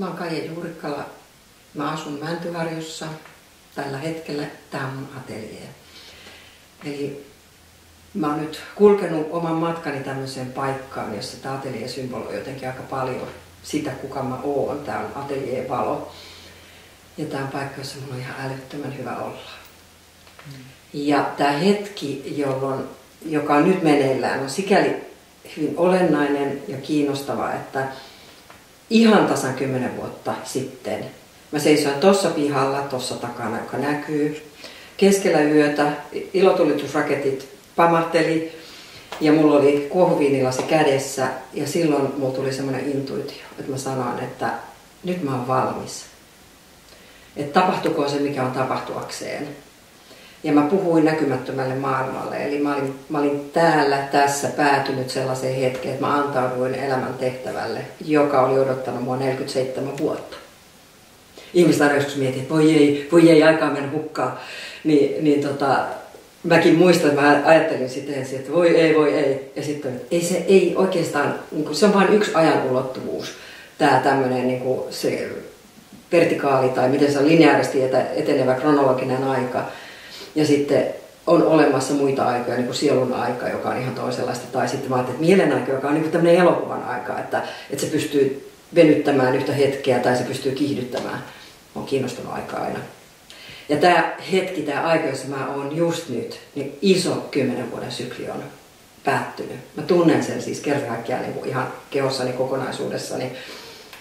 Mä oon Kaija Juurikkala. Mä asun Mäntyharjussa. Tällä hetkellä tämä on mun atelier. Eli mä oon nyt kulkenut oman matkani tämmöiseen paikkaan, jossa tämä atelier symboloi jotenkin aika paljon sitä, kuka mä oon. Tämä on atelier valo. Ja tämä on paikka, jossa mulla on ihan älyttömän hyvä olla. Mm. Ja tämä hetki, jolloin, joka on nyt meneillään, on sikäli hyvin olennainen ja kiinnostava, että ihan tasan kymmenen vuotta sitten mä seisoin tuossa pihalla, tuossa takana, joka näkyy. Keskellä yötä ilotulitusraketit pamahteli ja mulla oli kuohuviinilasi kädessä ja silloin mulla tuli semmoinen intuitio, että mä sanoin, että nyt mä oon valmis. Että tapahtuko se, mikä on tapahtuakseen. Ja mä puhuin näkymättömälle maailmalle. Eli mä olin, mä olin täällä, tässä päätynyt sellaiseen hetkeen, että mä antauduin elämän tehtävälle, joka oli odottanut mua 47 vuotta. Ihmiset aina joskus mietin, että voi ei, voi ei, aikaa mennä hukkaan. Niin, niin tota, mäkin muistan, että mä ajattelin sitten ensin, että voi ei, voi ei. Ja sitten, ei se ei oikeastaan, niin kuin, se on vain yksi ajan ulottuvuus. Tämä tämmöinen niin kuin se vertikaali tai miten se on lineaarisesti etenevä kronologinen aika. Ja sitten on olemassa muita aikoja, niin kuin sielun aika, joka on ihan toisenlaista. Tai sitten ajattelin, että mielen aika, joka on niin kuin tämmöinen elokuvan aika, että, että se pystyy venyttämään yhtä hetkeä tai se pystyy kiihdyttämään. On kiinnostunut aika aina. Ja tämä hetki, tämä aika, jossa mä oon just nyt, niin iso kymmenen vuoden sykli on päättynyt. Mä tunnen sen siis kerta niin ihan kehossani kokonaisuudessani,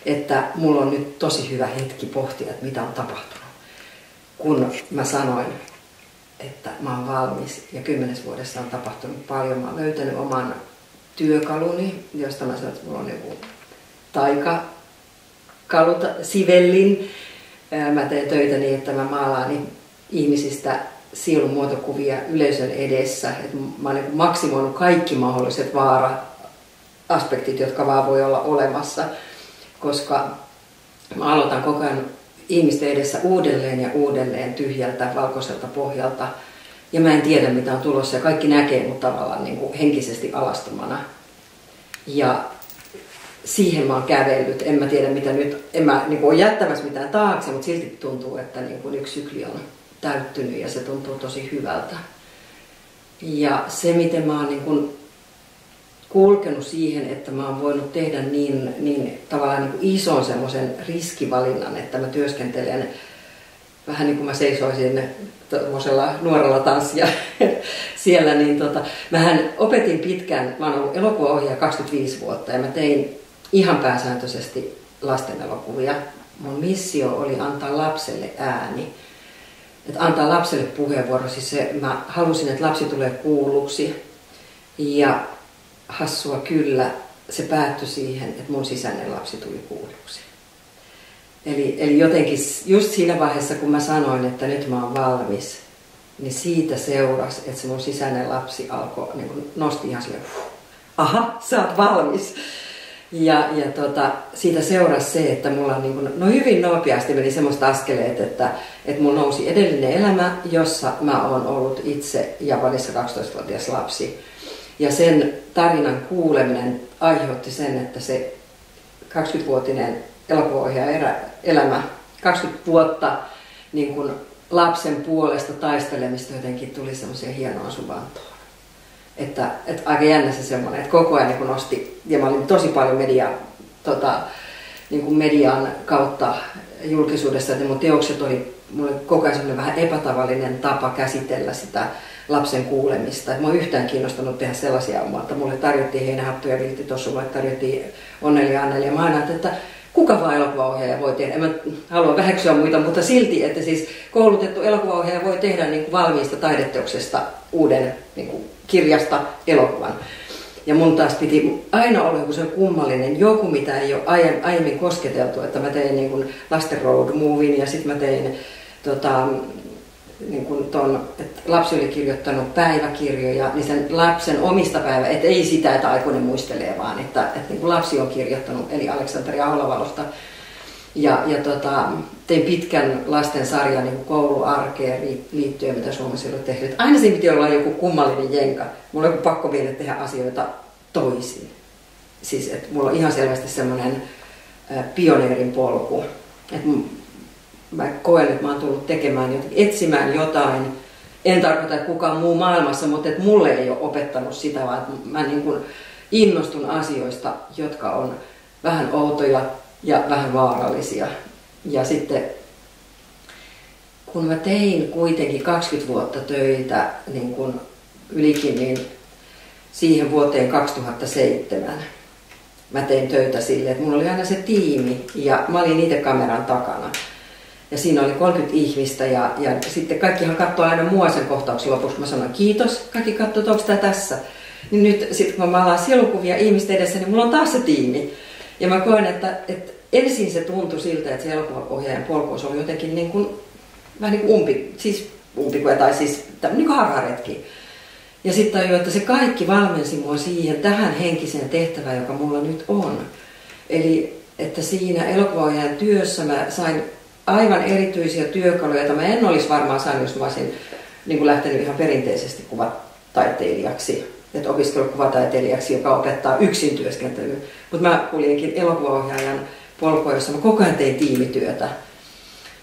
että mulla on nyt tosi hyvä hetki pohtia, että mitä on tapahtunut. Kun mä sanoin että mä oon valmis ja kymmenes vuodessa on tapahtunut paljon. Mä oon löytänyt oman työkaluni, josta mä sanoin, että mulla on joku taika kaluta, sivellin. Mä teen töitä niin, että mä maalaan ihmisistä sielun muotokuvia yleisön edessä. Et mä oon niin maksimoinut kaikki mahdolliset vaara-aspektit, jotka vaan voi olla olemassa, koska mä aloitan koko ajan ihmisten edessä uudelleen ja uudelleen tyhjältä valkoiselta pohjalta. Ja mä en tiedä mitä on tulossa ja kaikki näkee mut tavallaan niin kuin henkisesti alastomana. Ja siihen mä oon kävellyt. En mä tiedä mitä nyt, en mä niin kuin ole jättämässä mitään taakse, mutta silti tuntuu, että niin kuin yksi sykli on täyttynyt ja se tuntuu tosi hyvältä. Ja se, miten mä oon niin kuin kulkenut siihen, että mä oon voinut tehdä niin, niin tavallaan niin kuin ison semmoisen riskivalinnan, että mä työskentelen vähän niin kuin mä seisoisin tuollaisella nuorella tanssia siellä, niin tota, mähän opetin pitkään, mä oon ollut elokuvaohjaaja 25 vuotta ja mä tein ihan pääsääntöisesti lasten elokuvia. Mun missio oli antaa lapselle ääni. Että antaa lapselle puheenvuoro, siis se, mä halusin, että lapsi tulee kuulluksi. Ja hassua kyllä se päättyi siihen, että mun sisäinen lapsi tuli kuulluksi. Eli, eli jotenkin just siinä vaiheessa, kun mä sanoin, että nyt mä oon valmis, niin siitä seurasi, että se mun sisäinen lapsi alkoi, niin kuin nosti ihan silleen, aha, sä oot valmis. Ja, ja tota, siitä seurasi se, että mulla on niin kuin, no hyvin nopeasti meni semmoista askeleet, että, että mulla nousi edellinen elämä, jossa mä oon ollut itse Japanissa 12-vuotias lapsi. Ja sen tarinan kuuleminen aiheutti sen, että se 20-vuotinen elokuvaohjaaja elämä, 20 vuotta niin kuin lapsen puolesta taistelemista jotenkin tuli semmoisia hienoa suvantoon. Että, että aika jännä se semmoinen, että koko ajan niin nosti, ja mä olin tosi paljon media, tota, niin kuin median kautta julkisuudessa, että mun teokset oli, mulla oli koko ajan vähän epätavallinen tapa käsitellä sitä lapsen kuulemista. Mä oon yhtään kiinnostunut tehdä sellaisia omaa, että mulle tarjottiin heinähattuja ja viltti tuossa, mulle tarjottiin Onneli Anneli ja mä aina, että kuka vaan elokuvaohjaaja voi tehdä. En mä halua väheksyä muita, mutta silti, että siis koulutettu elokuvaohjaaja voi tehdä niin kuin valmiista taideteoksesta uuden niin kuin kirjasta elokuvan. Ja mun taas piti aina olla joku se kummallinen, joku mitä ei ole aiemmin kosketeltu, että mä tein niin kuin Lasten Road Movin ja sitten mä tein tota, niin kuin ton, että lapsi oli kirjoittanut päiväkirjoja, niin sen lapsen omista päivä, että ei sitä, että aikuinen muistelee, vaan että, että niin kuin lapsi on kirjoittanut, eli Aleksanteri Aholavalosta. Ja, ja tota, tein pitkän lasten sarjan niin kouluarkeen liittyen, mitä Suomessa oli tehnyt. Aina siinä piti olla joku kummallinen jenka. Mulla on pakko vielä tehdä asioita toisin. Siis, että mulla on ihan selvästi semmoinen pioneerin polku. Et mä koen, että mä oon tullut tekemään, etsimään jotain. En tarkoita, että kukaan muu maailmassa, mutta että mulle ei ole opettanut sitä, vaan että mä niin kuin innostun asioista, jotka on vähän outoja ja vähän vaarallisia. Ja sitten kun mä tein kuitenkin 20 vuotta töitä niin kun ylikin, niin siihen vuoteen 2007 mä tein töitä sille, että mulla oli aina se tiimi ja mä olin itse kameran takana. Ja siinä oli 30 ihmistä ja, ja sitten kaikkihan katsoi aina mua sen kohtauksen lopuksi. Mä sanoin kiitos, kaikki katsoi, että onko tämä tässä. Niin nyt sitten kun mä maalaan sielukuvia ihmisten edessä, niin mulla on taas se tiimi. Ja mä koen, että, että ensin se tuntui siltä, että se elokuvapohjaajan polkuus oli jotenkin niin kuin, vähän niin kuin umpi, siis umpikuja tai siis tämmöinen niin harharetki. Ja sitten tajuin, että se kaikki valmensi mua siihen, tähän henkiseen tehtävään, joka mulla nyt on. Eli että siinä elokuvaohjaajan työssä mä sain aivan erityisiä työkaluja, joita mä en olisi varmaan saanut, jos mä olisin niin lähtenyt ihan perinteisesti kuvataiteilijaksi. Että opiskelukuvataiteilijaksi, joka opettaa yksin työskentelyä. Mutta mä kuljinkin elokuvaohjaajan polkua, jossa mä koko ajan tein tiimityötä.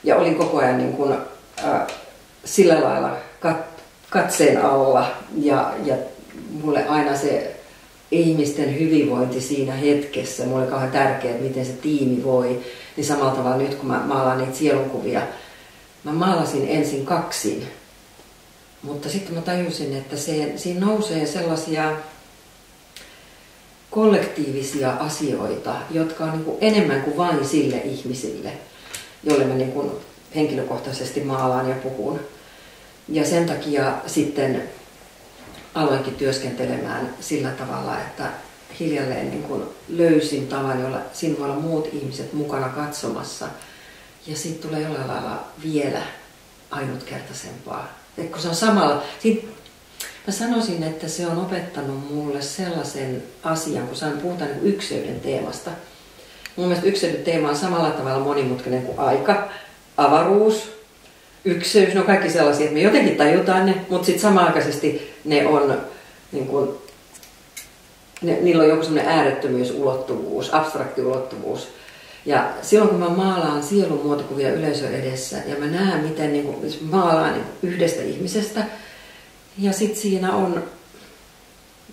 Ja olin koko ajan niin kuin, äh, sillä lailla kat, katseen alla ja, ja mulle aina se ihmisten hyvinvointi siinä hetkessä, mulle oli kauhean tärkeää, että miten se tiimi voi. Niin samalla tavalla nyt, kun mä maalaan niitä sielunkuvia, mä maalasin ensin kaksin. Mutta sitten mä tajusin, että se, siinä nousee sellaisia kollektiivisia asioita, jotka on niin kuin enemmän kuin vain sille ihmisille, jolle mä niin kuin henkilökohtaisesti maalaan ja puhun. Ja sen takia sitten aloinkin työskentelemään sillä tavalla, että hiljalleen niin kuin löysin tavan, jolla siinä voi olla muut ihmiset mukana katsomassa. Ja siitä tulee jollain lailla vielä ainutkertaisempaa. Et kun se on samalla, siitä, mä sanoisin, että se on opettanut mulle sellaisen asian, kun saan puhutaan niin ykseyden teemasta. Mun mielestä ykseyden teema on samalla tavalla monimutkainen kuin aika, avaruus, yksyys, ne on kaikki sellaisia, että me jotenkin tajutaan ne, mutta sitten samaaikaisesti ne on, niin kun, ne, niillä on joku semmoinen äärettömyysulottuvuus, abstrakti ulottuvuus. Ja silloin kun mä maalaan sielun muotokuvia yleisön edessä ja mä näen, miten niin kun, maalaan niin yhdestä ihmisestä, ja sitten siinä on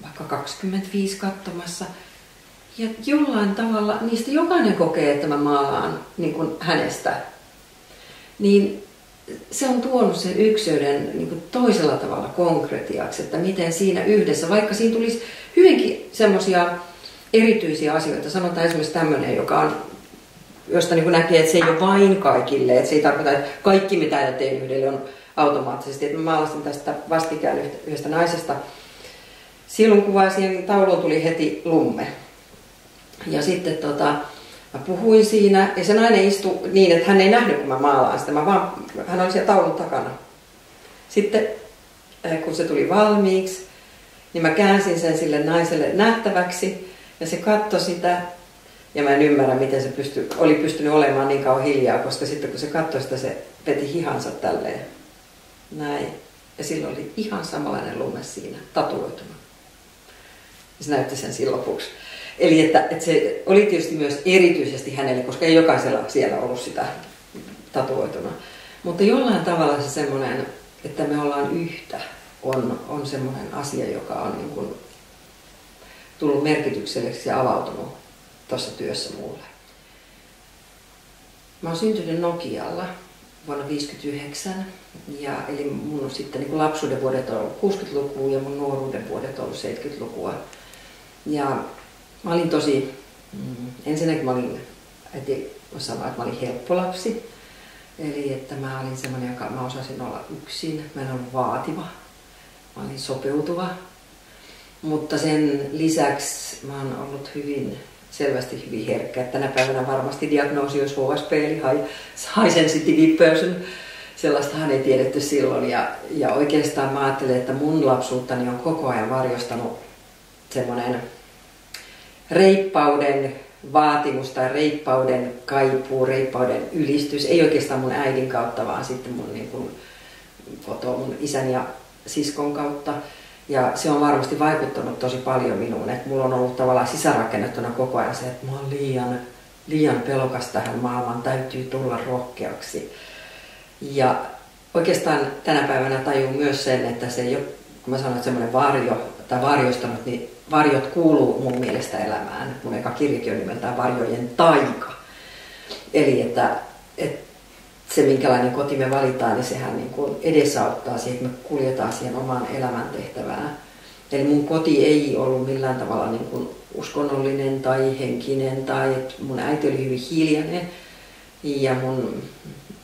vaikka 25 katsomassa, ja jollain tavalla niistä jokainen kokee, että mä maalaan niin kuin hänestä. Niin se on tuonut sen yksilön niin toisella tavalla konkretiaksi, että miten siinä yhdessä, vaikka siinä tulisi hyvinkin semmoisia erityisiä asioita, sanotaan esimerkiksi tämmöinen, joka on, josta niin näkee, että se ei ole vain kaikille, että se ei tarkoita, että kaikki mitä teen yhdelle on automaattisesti. Että mä maalasin tästä vastikään yhdestä naisesta. Silloin kuvaa siihen tauluun tuli heti lumme. Ja sitten tota, Mä puhuin siinä ja se nainen istui niin, että hän ei nähnyt, kun mä maalaan sitä. Mä vaan, hän oli siellä taulun takana. Sitten äh, kun se tuli valmiiksi, niin mä käänsin sen sille naiselle nähtäväksi ja se katsoi sitä. Ja mä en ymmärrä, miten se pysty, oli pystynyt olemaan niin kauan hiljaa, koska sitten kun se katsoi sitä, se veti hihansa tälleen. Näin. Ja silloin oli ihan samanlainen lume siinä, tatuoituna. Ja se näytti sen silloin lopuksi. Eli että, että se oli tietysti myös erityisesti hänelle, koska ei jokaisella siellä ollut sitä tatuoituna. Mutta jollain tavalla se semmoinen, että me ollaan yhtä, on, on semmoinen asia, joka on niin kuin tullut merkitykselliseksi ja avautunut tuossa työssä mulle. Mä oon syntynyt Nokialla vuonna 1959, ja, eli mun on sitten niin lapsuuden vuodet on ollut 60-lukua ja mun nuoruuden vuodet on ollut 70-lukua. Ja Mä olin tosi, mm, ensinnäkin mä olin, äiti sanoa, että mä olin helppo lapsi. Eli että mä olin semmoinen, joka mä osasin olla yksin. Mä en ollut vaativa. Mä olin sopeutuva. Mutta sen lisäksi mä oon ollut hyvin, selvästi hyvin herkkä. Tänä päivänä varmasti diagnoosi olisi HSP, eli high sensitive person. Sellaistahan ei tiedetty silloin. Ja, ja oikeastaan mä ajattelen, että mun lapsuuttani on koko ajan varjostanut semmoinen reippauden vaatimus tai reippauden kaipuu, reippauden ylistys, ei oikeastaan mun äidin kautta, vaan sitten mun niin kuin, kotoa mun isän ja siskon kautta. Ja se on varmasti vaikuttanut tosi paljon minuun, että mulla on ollut tavallaan sisärakennettuna koko ajan se, että mä oon liian liian pelokas tähän maailmaan, täytyy tulla rohkeaksi. Ja oikeastaan tänä päivänä tajuu myös sen, että se ei ole, kun mä sanon, että semmoinen varjo tai varjoistanut, niin varjot kuuluu mun mielestä elämään. Mun eka kirjakin on nimeltään Varjojen taika. Eli että, että se, minkälainen koti me valitaan, niin sehän niin kuin edesauttaa siihen, että me kuljetaan siihen omaan elämäntehtävään. Eli mun koti ei ollut millään tavalla niin kuin uskonnollinen tai henkinen, tai että mun äiti oli hyvin hiljainen. Ja mun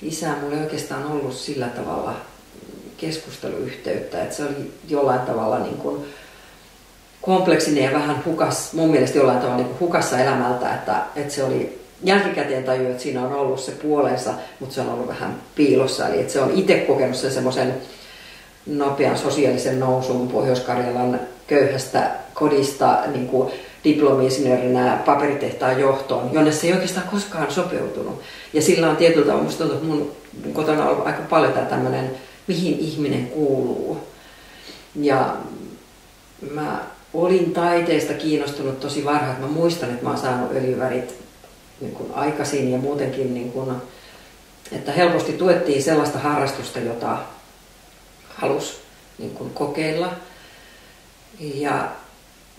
isä mulla ei oikeastaan ollut sillä tavalla keskusteluyhteyttä, että se oli jollain tavalla niin kuin kompleksinen ja vähän hukas, mun mielestä jollain tavalla niin hukassa elämältä, että, että se oli jälkikäteen tajua, että siinä on ollut se puolensa, mutta se on ollut vähän piilossa. Eli että se on itse kokenut sen semmoisen nopean sosiaalisen nousun Pohjois-Karjalan köyhästä kodista niin kuin diplomi-insinöörinä paperitehtaan johtoon, jonne se ei oikeastaan koskaan sopeutunut. Ja sillä on tietyllä tavalla, musta tuntuu, että mun kotona on ollut aika paljon tämä tämmöinen, mihin ihminen kuuluu. Ja mä olin taiteesta kiinnostunut tosi varhain. Mä muistan, että mä oon saanut öljyvärit niin kuin aikaisin ja muutenkin, niin kuin, että helposti tuettiin sellaista harrastusta, jota halusi niin kuin kokeilla. Ja,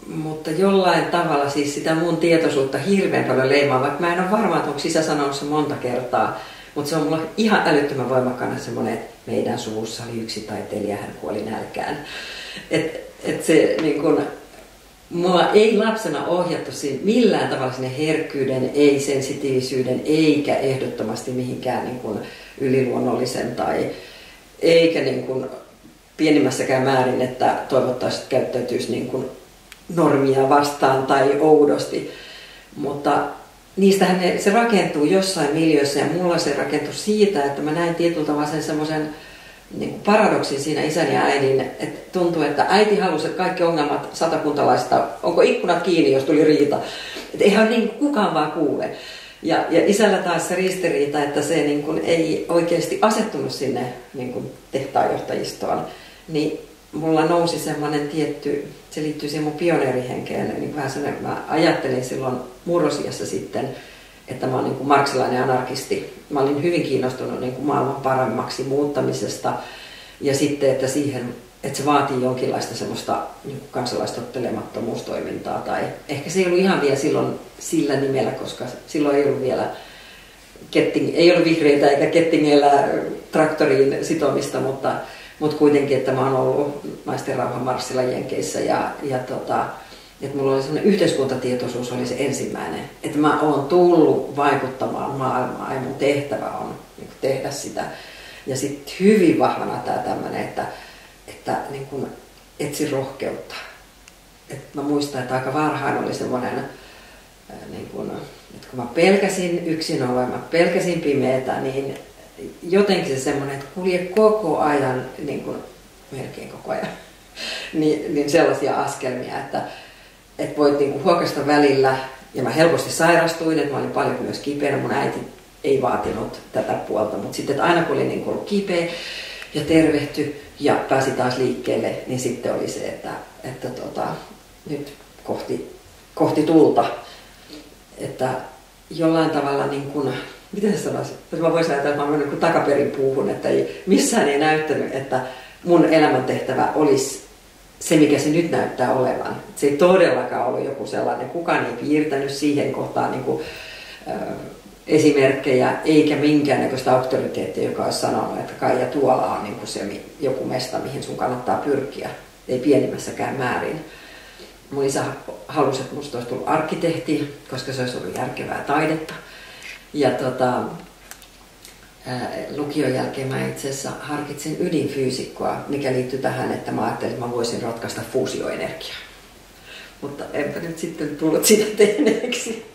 mutta jollain tavalla siis sitä mun tietoisuutta hirveän paljon leimaa, vaikka mä en ole varma, että onko sisä sanonut se monta kertaa, mutta se on mulla ihan älyttömän voimakkaana semmoinen, että meidän suvussa oli yksi taiteilija, hän kuoli nälkään. Et, et se niin kun, mua ei lapsena ohjattu millään tavalla sinne herkkyyden, ei sensitiivisyyden, eikä ehdottomasti mihinkään niin kuin yliluonnollisen tai eikä niin kuin pienimmässäkään määrin, että toivottavasti käyttäytyisi niin kuin normia vastaan tai oudosti. Mutta niistähän ne, se rakentuu jossain miljöissä ja mulla se rakentuu siitä, että mä näin tietyllä tavalla sen semmoisen niin kuin paradoksin siinä isän ja äidin, että tuntuu, että äiti halusi, että kaikki ongelmat satakuntalaista, onko ikkunat kiinni, jos tuli riita. Että eihän niin kukaan vaan kuule. Ja, ja isällä taas se ristiriita, että se niin kuin ei oikeasti asettunut sinne niin kuin tehtaanjohtajistoon, niin mulla nousi semmoinen tietty, se liittyy siihen mun pioneerihenkeen, niin vähän sellainen, mä ajattelin silloin murrosiassa sitten, että mä olen niin marksilainen anarkisti. Mä olin hyvin kiinnostunut niin kuin maailman paremmaksi muuttamisesta ja sitten, että siihen että se vaatii jonkinlaista semmoista niin kansalaistottelemattomuustoimintaa. Tai ehkä se ei ollut ihan vielä silloin sillä nimellä, koska silloin ei ollut vielä ketting, ei ollut vihreitä eikä kettingellä traktoriin sitomista, mutta, mutta kuitenkin, että mä oon ollut naisten rauhanmarssilla Jenkeissä ja, ja tota, että mulla oli semmoinen yhteiskuntatietoisuus oli se ensimmäinen, että mä oon tullut vaikuttamaan maailmaan ja mun tehtävä on niin tehdä sitä. Ja sitten hyvin vahvana tämä tämmöinen, että, että niin kuin etsi rohkeutta. Et mä muistan, että aika varhain oli semmoinen, niin kuin, että kun mä pelkäsin yksin olla, mä pelkäsin pimeätä, niin jotenkin se semmoinen, että kulje koko ajan, niin kuin, melkein koko ajan, niin, niin sellaisia askelmia, että, että voit niinku huokasta välillä. Ja mä helposti sairastuin, että mä olin paljon myös kipeänä. Mun äiti ei vaatinut tätä puolta, mutta sitten että aina kun oli niin ollut kipeä ja tervehty ja pääsi taas liikkeelle, niin sitten oli se, että, että tota, nyt kohti, kohti tulta. Että jollain tavalla niin kuin, miten se sanoisi, että mä voisin ajatella, että mä olen niin takaperin puuhun, että ei, missään ei näyttänyt, että mun elämäntehtävä olisi se, mikä se nyt näyttää olevan. Se ei todellakaan ollut joku sellainen, kukaan ei piirtänyt siihen kohtaan niin kuin, äh, esimerkkejä, eikä minkäännäköistä auktoriteettia, joka olisi sanonut, että Kaija tuolla on niin kuin se joku mesta, mihin sun kannattaa pyrkiä, ei pienimmässäkään määrin. Mun isä halusi, että musta olisi tullut arkkitehti, koska se olisi ollut järkevää taidetta. Ja tota, lukion jälkeen mä itse asiassa harkitsin ydinfyysikkoa, mikä liittyy tähän, että mä ajattelin, että mä voisin ratkaista fuusioenergiaa. Mutta enpä nyt sitten tullut sitä tehneeksi.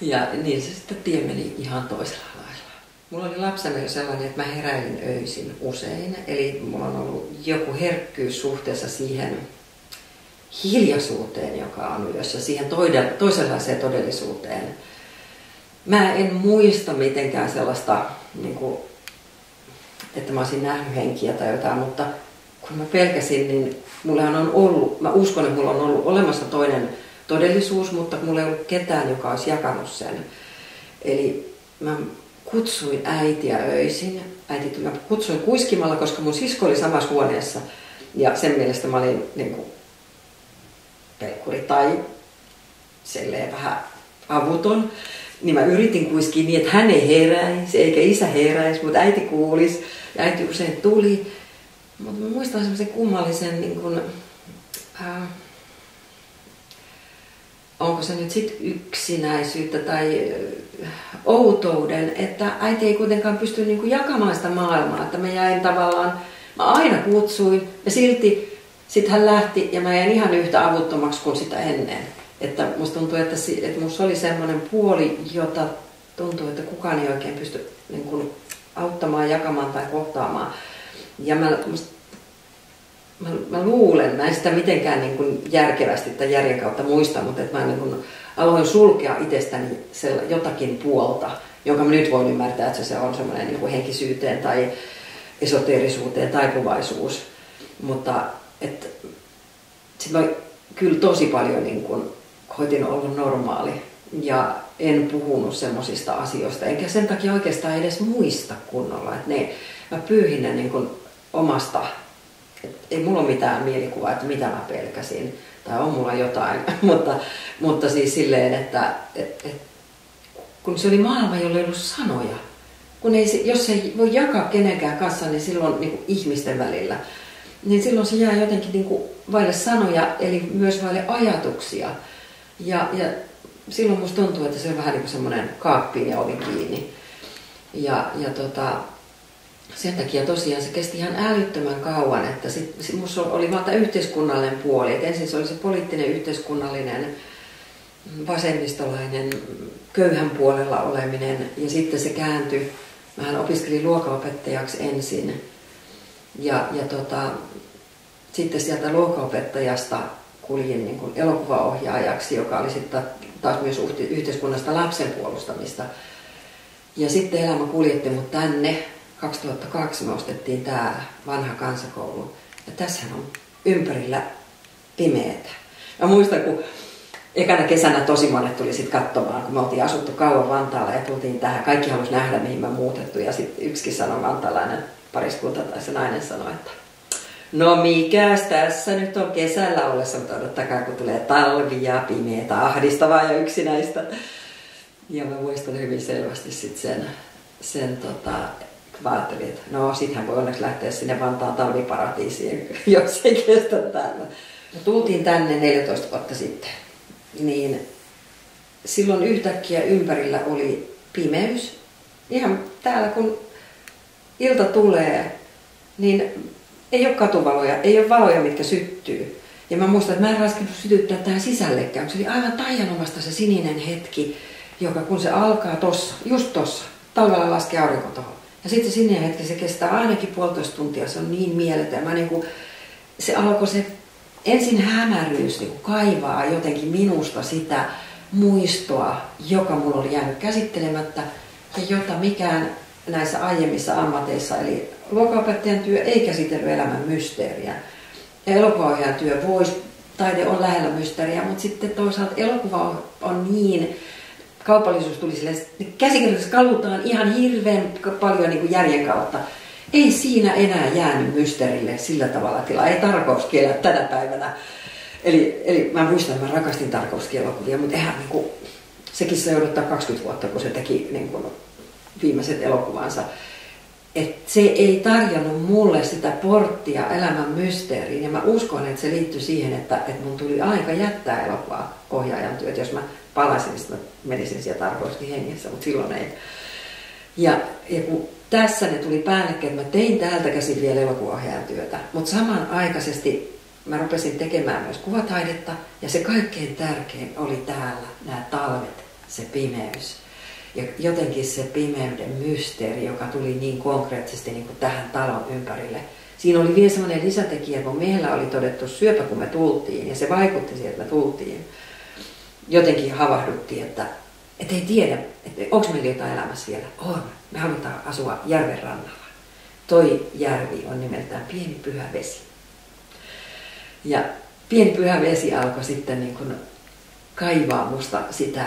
Ja niin se sitten tie meni ihan toisella lailla. Mulla oli lapsena jo sellainen, että mä heräilin öisin usein. Eli mulla on ollut joku herkkyys suhteessa siihen hiljaisuuteen, joka on yössä, siihen toisenlaiseen todellisuuteen mä en muista mitenkään sellaista, niin kuin, että mä olisin nähnyt henkiä tai jotain, mutta kun mä pelkäsin, niin mullahan on ollut, mä uskon, että mulla on ollut olemassa toinen todellisuus, mutta mulla ei ollut ketään, joka olisi jakanut sen. Eli mä kutsuin äitiä öisin. Äiti, mä kutsuin kuiskimalla, koska mun sisko oli samassa huoneessa. Ja sen mielestä mä olin niin kuin, pelkkuri tai vähän avuton. Niin mä yritin kuiskia niin, että hän ei heräisi, eikä isä heräisi, mutta äiti kuulisi. Ja äiti usein tuli. Mutta mä muistan semmoisen kummallisen, niin kuin, äh, onko se nyt sitten yksinäisyyttä tai äh, outouden, että äiti ei kuitenkaan pysty niin jakamaan sitä maailmaa. Että mä jäin tavallaan, mä aina kutsuin ja silti sitten hän lähti ja mä jäin ihan yhtä avuttomaksi kuin sitä ennen. Että musta tuntuu, että, että musta oli semmoinen puoli, jota tuntuu, että kukaan ei oikein pysty niin kuin, auttamaan, jakamaan tai kohtaamaan. Ja mä, musta, mä, mä luulen, mä en sitä mitenkään niin kuin järkevästi tai järjen kautta muista, mutta että mä niin kuin aloin sulkea itsestäni jotakin puolta, jonka mä nyt voin ymmärtää, että se on semmoinen niin kuin henkisyyteen tai esoteerisuuteen taipuvaisuus. Mutta että sit mä kyllä tosi paljon niin kuin, koitin olla normaali ja en puhunut semmoisista asioista, enkä sen takia oikeastaan edes muista kunnolla. Ne, mä pyyhin ne niin kuin omasta, et ei mulla ole mitään mielikuvaa, että mitä mä pelkäsin, tai on mulla jotain, mutta, mutta siis silleen, että et, et, kun se oli maailma, jolla ei ollut sanoja, kun ei, jos ei voi jakaa kenenkään kanssa, niin silloin niin kuin ihmisten välillä, niin silloin se jää jotenkin niin kuin vaille sanoja, eli myös vaille ajatuksia. Ja, ja silloin musta tuntuu, että se on vähän niin kuin semmoinen kaappiin ja ovi kiinni. Ja, ja tota, sen takia tosiaan se kesti ihan älyttömän kauan, että sit, sit musta oli vaan tämä yhteiskunnallinen puoli. Et ensin se oli se poliittinen, yhteiskunnallinen, vasemmistolainen, köyhän puolella oleminen ja sitten se kääntyi. Mähän opiskelin luokaopettajaksi ensin ja, ja tota, sitten sieltä luokaopettajasta kuljin niin kuin elokuvaohjaajaksi, joka oli sitten taas myös yhteiskunnasta lapsen puolustamista. Ja sitten elämä kuljetti mut tänne. 2002 me ostettiin tämä vanha kansakoulu. Ja tässähän on ympärillä pimeätä. Mä muistan, kun ekana kesänä tosi monet tuli sitten katsomaan, kun me oltiin asuttu kauan Vantaalla ja tultiin tähän. Kaikki halusi nähdä, mihin mä muutettu. Ja sitten yksikin sanoi vantaalainen pariskunta tai se nainen sanoi, että No mikäs tässä nyt on kesällä ollessa, mutta odottakaa kun tulee talvi ja pimeätä, ahdistavaa ja yksinäistä. Ja mä muistan hyvin selvästi sit sen, sen tota, mä että no sittenhän voi onneksi lähteä sinne Vantaan talviparatiisiin, jos ei kestä täällä. Me tultiin tänne 14 vuotta sitten, niin silloin yhtäkkiä ympärillä oli pimeys. Ihan täällä kun ilta tulee, niin ei ole katuvaloja, ei ole valoja, mitkä syttyy. Ja mä muistan, että mä en raskinut sytyttää tähän sisällekään. Se oli aivan taianomasta se sininen hetki, joka kun se alkaa tossa, just tossa, talvella laskee aurinko tuohon. Ja sitten se sininen hetki, se kestää ainakin puolitoista tuntia, se on niin mieletön. Mä niin kuin, se alkoi se ensin hämäryys niin kaivaa jotenkin minusta sitä muistoa, joka mulla oli jäänyt käsittelemättä ja jota mikään näissä aiemmissa ammateissa, eli luokaopettajan työ ei käsitellyt elämän mysteeriä. Ja elokuvaohjaajan työ voisi, taide on lähellä mysteeriä, mutta sitten toisaalta elokuva on niin, kaupallisuus tuli sille, käsikirjoituksessa kalutaan ihan hirveän paljon niin kuin järjen kautta. Ei siinä enää jäänyt mysteerille sillä tavalla tilaa, ei tarkauskielä tänä päivänä. Eli, eli mä muistan, että mä rakastin tarkauskielokuvia, mutta eihän niin kuin, sekin se odottaa 20 vuotta, kun se teki niin kuin, viimeiset elokuvansa. Et se ei tarjonnut mulle sitä porttia elämän mysteeriin. Ja mä uskon, että se liittyy siihen, että, että mun tuli aika jättää elokuvaa ohjaajan työt. Jos mä palasin, niin mä menisin sieltä tarkoisesti hengessä, mutta silloin ei. Ja, ja kun tässä ne tuli päällekkäin, että mä tein täältä käsin vielä elokuvaohjaajan työtä, mutta samanaikaisesti mä rupesin tekemään myös kuvataidetta ja se kaikkein tärkein oli täällä, nämä talvet, se pimeys ja jotenkin se pimeyden mysteeri, joka tuli niin konkreettisesti niin kuin tähän talon ympärille. Siinä oli vielä sellainen lisätekijä, kun meillä oli todettu syöpä, kun me tultiin, ja se vaikutti siihen, että me tultiin. Jotenkin havahduttiin, että, että ei tiedä, että onko meillä jotain elämässä vielä. On. Me halutaan asua järven rannalla. Toi järvi on nimeltään Pieni Pyhä Vesi. Ja Pieni Pyhä Vesi alkoi sitten niin kuin kaivaa musta sitä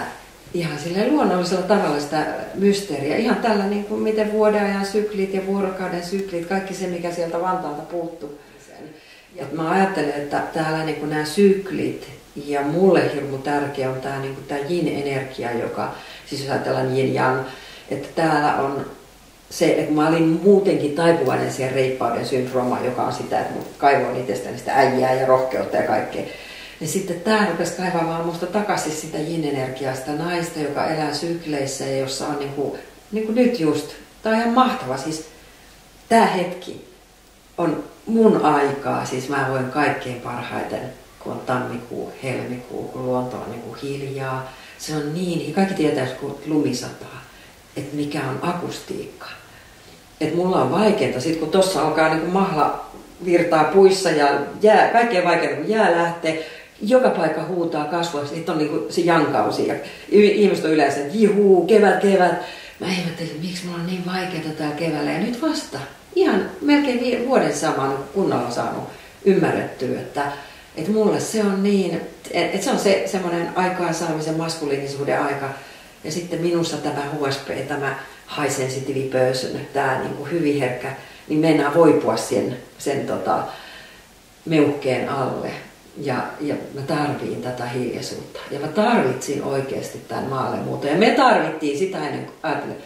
ihan sille luonnollisella tavalla sitä mysteeriä. Ihan tällä niin kuin miten vuodenajan syklit ja vuorokauden syklit, kaikki se mikä sieltä Vantaalta puuttuu. Ja mä ajattelen, että täällä niin kuin nämä syklit ja mulle hirmu tärkeä on tämä, niin kuin tämä yin-energia, joka, siis jos ajatellaan yin-yang, että täällä on se, että mä olin muutenkin taipuvainen siihen reippauden syndroomaan, joka on sitä, että kaivoin itsestäni sitä äijää ja rohkeutta ja kaikkea. Ja sitten tämä rupesi kaivamaan musta takaisin sitä yin-energiaa, sitä naista, joka elää sykleissä ja jossa on niinku, niinku nyt just, tämä on ihan mahtava, siis tämä hetki on mun aikaa, siis mä voin kaikkein parhaiten, kun on tammikuu, helmikuu, kun luonto on niinku hiljaa. Se on niin, kaikki tietää, kun lumisataa, että mikä on akustiikka. Että mulla on vaikeaa, sit kun tossa alkaa niinku mahla virtaa puissa ja jää, kaikkein vaikeinta, kun jää lähtee, joka paikka huutaa kasvua, sitten on niinku se jankausi ja ihmiset on yleensä, että jihuu, kevät, kevät. Mä ihmettelin, miksi mulla on niin vaikeaa täällä keväällä ja nyt vasta. Ihan melkein vuoden saman kunnolla saanut ymmärrettyä, että, että mulle se on niin, että se on se semmoinen aikaansaamisen maskuliinisuuden aika. Ja sitten minussa tämä HSP, tämä high sensitive person, tämä niin kuin hyvin herkkä, niin mennään voipua sen, sen tota, meuhkeen alle ja, ja mä tarviin tätä hiljaisuutta. Ja mä tarvitsin oikeasti tämän maalle muuta. Ja me tarvittiin sitä ennen kuin ajattelin.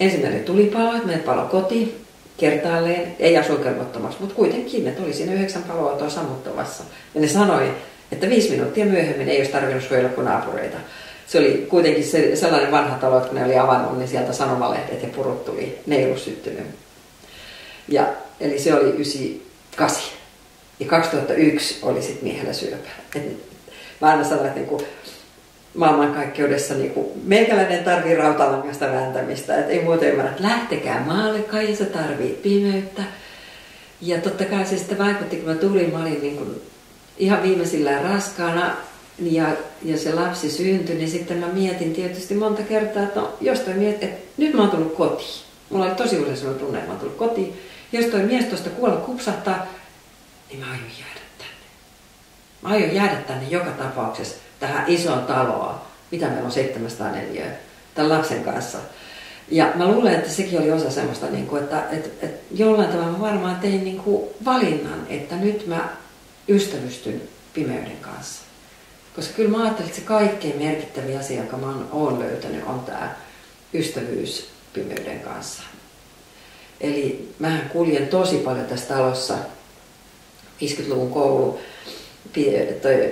Ensimmäinen tulipalo, että meidät palo koti kertaalleen, ei asuinkelvottomaksi, mutta kuitenkin ne tuli siinä yhdeksän paloautoa sammuttavassa. Ja ne sanoi, että viisi minuuttia myöhemmin ei olisi tarvinnut suojella kuin naapureita. Se oli kuitenkin se, sellainen vanha talo, että kun ne oli avannut, niin sieltä sanomalehdet ja purut tuli, ne ei ollut syttynyt. Ja, eli se oli 98. Ja 2001 oli sitten miehellä syöpä. Et mä aina sanon, että niinku maailmankaikkeudessa niinku, meikäläinen tarvii rautalangasta vääntämistä. Että ei muuta ymmärrä, että lähtekää maalle, kai sä tarvii pimeyttä. Ja totta kai se sitten vaikutti, kun mä tulin, mä olin niinku ihan viimeisillään raskaana ja, ja se lapsi syntyi, niin sitten mä mietin tietysti monta kertaa, että no, jos toi miet, että nyt mä oon tullut kotiin. Mulla oli tosi usein sellainen tunne, että mä oon tullut kotiin. Jos toi mies tuosta kuolla kupsahtaa, niin mä aion jäädä tänne. Mä aion jäädä tänne joka tapauksessa tähän isoon taloon, mitä meillä on 704, tämän lapsen kanssa. Ja mä luulen, että sekin oli osa semmoista, niin kuin, että, että, että jollain tavalla mä varmaan tein niin kuin valinnan, että nyt mä ystävystyn pimeyden kanssa. Koska kyllä mä ajattelin, että se kaikkein merkittävin asia, joka mä oon löytänyt, on tämä ystävyys pimeyden kanssa. Eli mä kuljen tosi paljon tässä talossa 50-luvun koulu,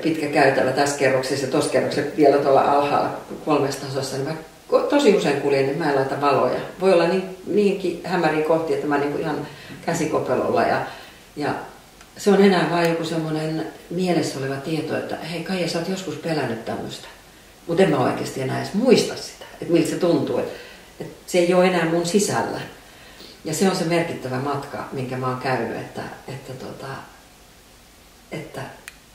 pitkä käytävä tässä kerroksessa ja tuossa kerroksessa vielä tuolla alhaalla kolmessa tasossa, niin mä tosi usein kuljen, niin mä en laita valoja. Voi olla niin, niinkin hämäriä kohti, että mä niin ihan käsikopelolla ja, ja se on enää vain joku semmoinen mielessä oleva tieto, että hei Kaija, sä oot joskus pelännyt tämmöistä. Mutta en mä oikeasti enää edes muista sitä, että miltä se tuntuu. Että, että se ei ole enää mun sisällä. Ja se on se merkittävä matka, minkä mä oon käynyt, että, että tota, että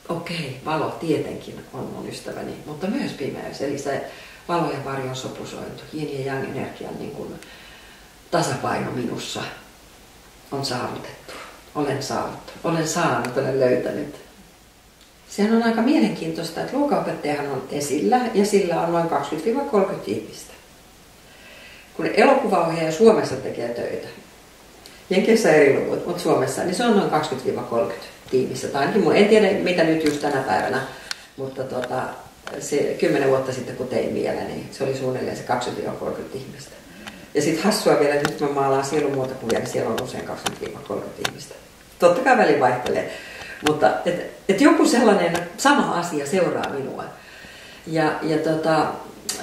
okei, valo tietenkin on mun ystäväni, mutta myös pimeys. Eli se valo ja varjon sopusointu, yin ja yang energian niin kuin tasapaino minussa on saavutettu. Olen saanut, olen saanut, olen löytänyt. Sehän on aika mielenkiintoista, että luokaopettajahan on esillä ja sillä on noin 20-30 ihmistä. Kun elokuvaohjaaja Suomessa tekee töitä, Jenkeissä eri luvut, mutta Suomessa, niin se on noin 20-30 tiimissä. Tai ainakin, en tiedä mitä nyt just tänä päivänä, mutta tota, se kymmenen vuotta sitten kun tein vielä, niin se oli suunnilleen se 20-30 ihmistä. Ja sitten hassua vielä, nyt mä maalaan sielunmuotokuvia, niin siellä on usein 20-30 ihmistä. Totta kai väli vaihtelee, mutta et, et joku sellainen sama asia seuraa minua. Ja, ja tota,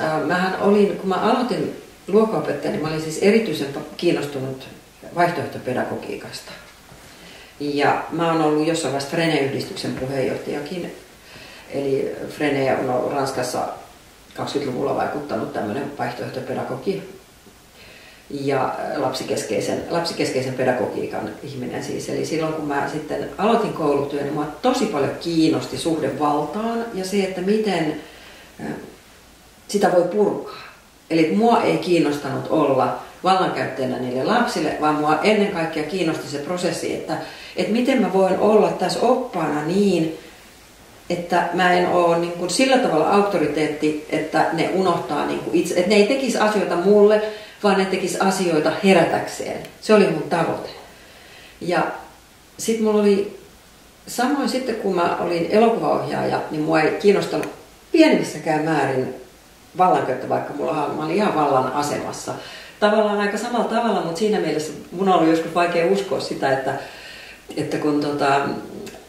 äh, mähän olin, kun mä aloitin luokanopettaja, niin mä olin siis erityisen kiinnostunut vaihtoehtopedagogiikasta. Ja mä oon ollut jossain vaiheessa Frene-yhdistyksen puheenjohtajakin. Eli Frene on ollut Ranskassa 20-luvulla vaikuttanut tämmöinen vaihtoehtopedagogi ja lapsikeskeisen, lapsikeskeisen pedagogiikan ihminen siis. Eli silloin kun mä sitten aloitin koulutyön, niin mua tosi paljon kiinnosti suhde valtaan ja se, että miten sitä voi purkaa. Eli mua ei kiinnostanut olla vallankäyttäjänä niille lapsille, vaan mua ennen kaikkea kiinnosti se prosessi, että, että miten mä voin olla tässä oppaana niin, että mä en ole niin kuin sillä tavalla auktoriteetti, että ne unohtaa niin kuin itse, että ne ei tekisi asioita mulle, vaan ne tekisi asioita herätäkseen. Se oli mun tavoite. Ja sitten mulla oli, samoin sitten kun mä olin elokuvaohjaaja, niin mua ei kiinnostanut pienemmissäkään määrin vallankäyttö, vaikka mulla mä olin ihan vallan asemassa. Tavallaan aika samalla tavalla, mutta siinä mielessä mun on ollut joskus vaikea uskoa sitä, että, että kun tota,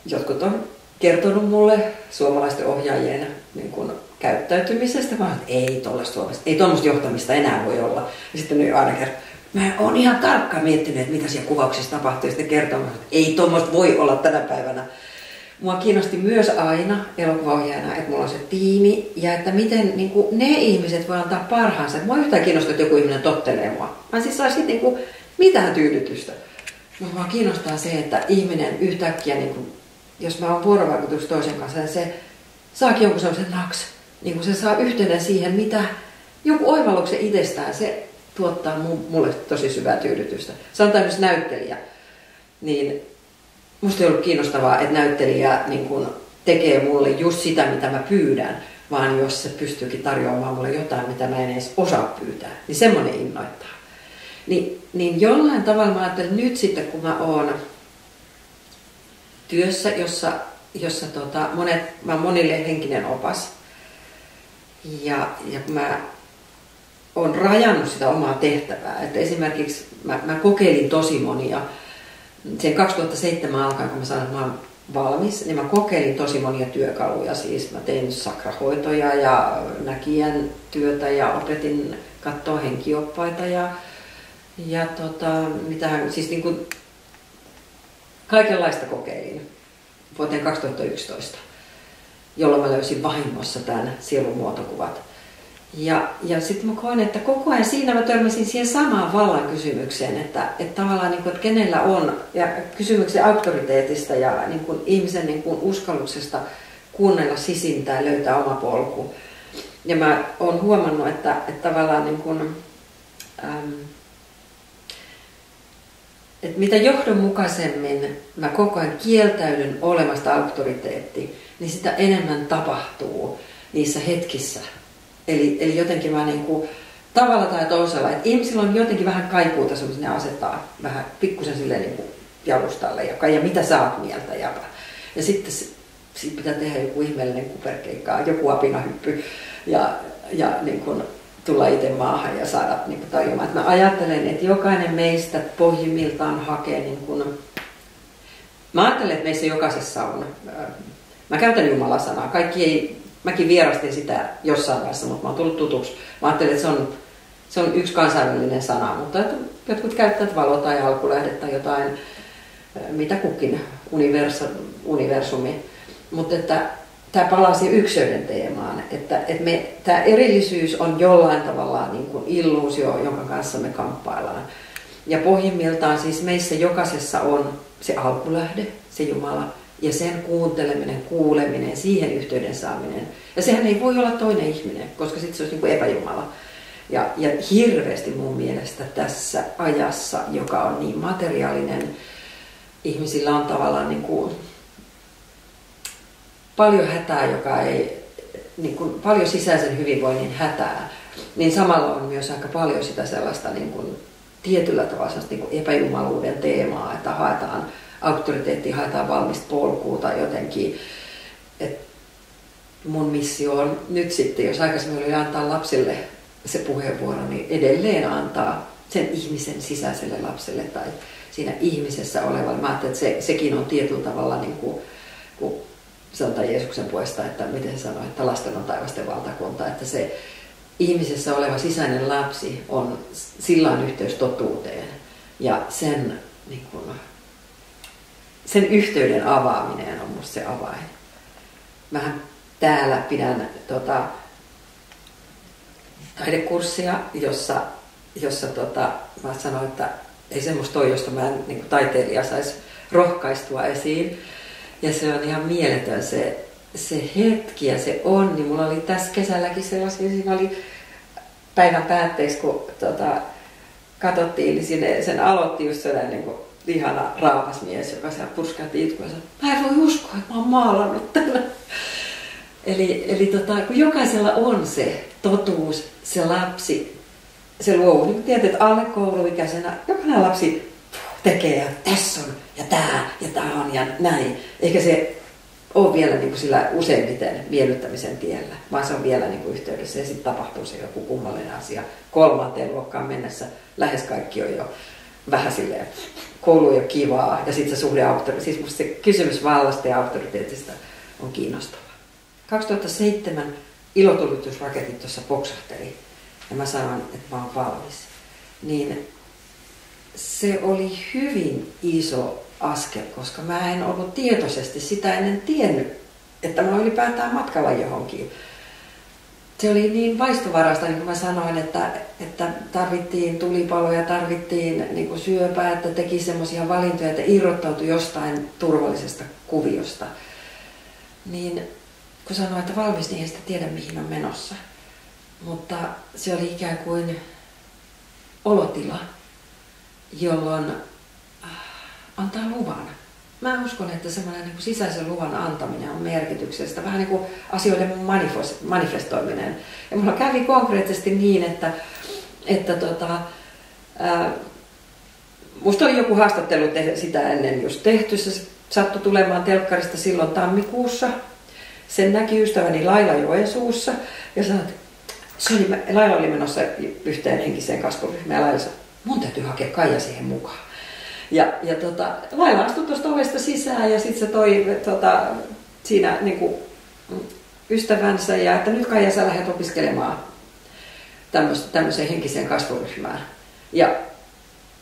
jotkut on kertonut mulle suomalaisten ohjaajien niin kun, käyttäytymisestä, vaan että ei tuollaista Suomesta, ei tuommoista johtamista enää voi olla. Ja sitten ne aina kertoo, mä oon ihan tarkkaan miettinyt, että mitä siellä kuvauksessa tapahtuu, ja sitten kertomaan, että ei tuommoista voi olla tänä päivänä. Mua kiinnosti myös aina elokuvaohjaajana, että mulla on se tiimi ja että miten niin kuin, ne ihmiset voi antaa parhaansa. Mua yhtään kiinnostaa, että joku ihminen tottelee mua. Mä siis saisi niin kuin, mitään tyydytystä. Mutta mua kiinnostaa se, että ihminen yhtäkkiä, niin kuin, jos mä oon vuorovaikutus toisen kanssa, niin se saakin jonkun sellaisen naks. Niin kuin se saa yhteyden siihen, mitä joku oivalluksen itsestään, se tuottaa mulle tosi syvää tyydytystä. Sanotaan myös näyttelijä. Niin musta ei ollut kiinnostavaa, että näyttelijä niin kun tekee mulle just sitä, mitä mä pyydän, vaan jos se pystyykin tarjoamaan mulle jotain, mitä mä en edes osaa pyytää, niin semmoinen innoittaa. Ni, niin jollain tavalla mä ajattelin, että nyt sitten kun mä oon työssä, jossa, jossa tota, monet, mä oon monille henkinen opas, ja, ja mä oon rajannut sitä omaa tehtävää. Että esimerkiksi mä, mä kokeilin tosi monia sen 2007 alkaen, kun mä sanoin, että mä oon valmis, niin mä kokeilin tosi monia työkaluja. Siis mä tein sakrahoitoja ja näkijän työtä ja opetin katsoa henkioppaita ja, ja tota, mitä, siis niin kuin kaikenlaista kokeilin vuoteen 2011, jolloin mä löysin vahingossa tämän sielun muotokuvat. Ja, ja sitten mä koen, että koko ajan siinä mä törmäsin siihen samaan vallan kysymykseen, että, että tavallaan niin kuin, että kenellä on, ja kysymyksen auktoriteetista ja niin kuin ihmisen niin kuin uskalluksesta kuunnella sisintää, löytää oma polku. Ja mä oon huomannut, että, että tavallaan niin kuin, äm, että mitä johdonmukaisemmin mä koko ajan kieltäydyn olemasta auktoriteetti, niin sitä enemmän tapahtuu niissä hetkissä, Eli, eli jotenkin mä niin kuin, tavalla tai toisella, että ihmisillä on jotenkin vähän kaikuuta semmoisen, ne asettaa vähän pikkusen silleen niin kuin jalustalle ja, ja mitä sä oot mieltä ja, ja sitten sit pitää tehdä joku ihmeellinen kuperkeikka, joku apinahyppy ja, ja niin kuin, tulla itse maahan ja saada niin kuin, tajumaan. Että mä ajattelen, että jokainen meistä pohjimmiltaan hakee niin kuin, Mä ajattelen, että meissä jokaisessa on, mä käytän Jumala-sanaa, kaikki ei mäkin vierastin sitä jossain vaiheessa, mutta mä oon tullut tutuksi. Mä ajattelin, että se on, se on yksi kansainvälinen sana, mutta että jotkut käyttävät valo tai alkulähde tai jotain, mitä kukin universa, universumi. Mutta että tämä palasi yksilöiden teemaan, että, että me, tämä erillisyys on jollain tavalla niin kuin illuusio, jonka kanssa me kamppaillaan. Ja pohjimmiltaan siis meissä jokaisessa on se alkulähde, se Jumala, ja sen kuunteleminen, kuuleminen, siihen yhteyden saaminen. Ja sehän ei voi olla toinen ihminen, koska sitten se olisi niin kuin epäjumala. Ja, ja hirveästi mun mielestä tässä ajassa, joka on niin materiaalinen, ihmisillä on tavallaan niin kuin paljon hätää, joka ei, niin kuin paljon sisäisen hyvinvoinnin hätää, niin samalla on myös aika paljon sitä sellaista niin kuin tietyllä tavalla niin kuin epäjumaluuden teemaa, että haetaan auktoriteetti haetaan valmista polkua tai jotenkin. Et mun missio on nyt sitten, jos aikaisemmin oli antaa lapsille se puheenvuoro, niin edelleen antaa sen ihmisen sisäiselle lapselle tai siinä ihmisessä olevalle. Mä ajattelin, että se, sekin on tietyllä tavalla niin kuin, kun sanotaan Jeesuksen puolesta, että miten se sanoo, että lasten on taivasten valtakunta, että se ihmisessä oleva sisäinen lapsi on sillä yhteys totuuteen ja sen niin kuin, sen yhteyden avaaminen on musta se avain. Mähän täällä pidän tota, taidekurssia, jossa, jossa tota, mä sanoin, että ei semmoista ole, josta mä en niin kuin taiteilija saisi rohkaistua esiin. Ja se on ihan mieletön se, se hetki ja se onni. Mulla oli tässä kesälläkin sellaisia, siinä oli päivän päätteeksi, kun tota, katsottiin, niin sinne, sen aloitti just sellainen niin kuin ihana raavas mies, joka siellä purskahti sanoi, mä en voi uskoa, että mä oon maalannut tällä. Eli, eli tota, kun jokaisella on se totuus, se lapsi, se luovu. Niin tiedät, että alle kouluikäisenä jokainen lapsi tekee ja tässä on ja tämä ja tämä on ja näin. Eikä se ole vielä niin kuin sillä useimmiten miellyttämisen tiellä, vaan se on vielä niin kuin yhteydessä ja sitten tapahtuu se joku kummallinen asia. Kolmanteen luokkaan mennessä lähes kaikki on jo vähän silleen, koulu on jo kivaa ja sitten se suhde siis se kysymys vallasta ja auktoriteetista on kiinnostava. 2007 ilotulitusraketit tuossa poksahteli ja mä sanoin, että mä oon valmis. Niin se oli hyvin iso askel, koska mä en ollut tietoisesti sitä ennen tiennyt, että mä ylipäätään matkalla johonkin. Se oli niin vaistovarasta, niin kuin mä sanoin, että, että tarvittiin tulipaloja, tarvittiin niin kuin syöpää, että teki semmoisia valintoja, että irrottautui jostain turvallisesta kuviosta. Niin kun sanoin, että valmis, niin sitä tiedä mihin on menossa. Mutta se oli ikään kuin olotila, jolloin äh, antaa luvan. Mä uskon, että semmoinen niin sisäisen luvan antaminen on merkityksestä, vähän niin kuin asioiden manifestoiminen. Ja mulla kävi konkreettisesti niin, että, että tota, ää, musta oli joku haastattelu te- sitä ennen just tehty, se sattui tulemaan telkkarista silloin tammikuussa. Sen näki ystäväni Laila Joensuussa ja sanoi, että se oli, Laila oli menossa yhteen henkiseen kasvuryhmään ja Laila sanoi, mun täytyy hakea Kaija siihen mukaan. Ja, ja tota, Laila astui tuosta ovesta sisään ja sitten se toi tota, siinä niin kuin, ystävänsä ja että nyt Kaija sä lähdet opiskelemaan tämmöiseen henkiseen kasvuryhmään. Ja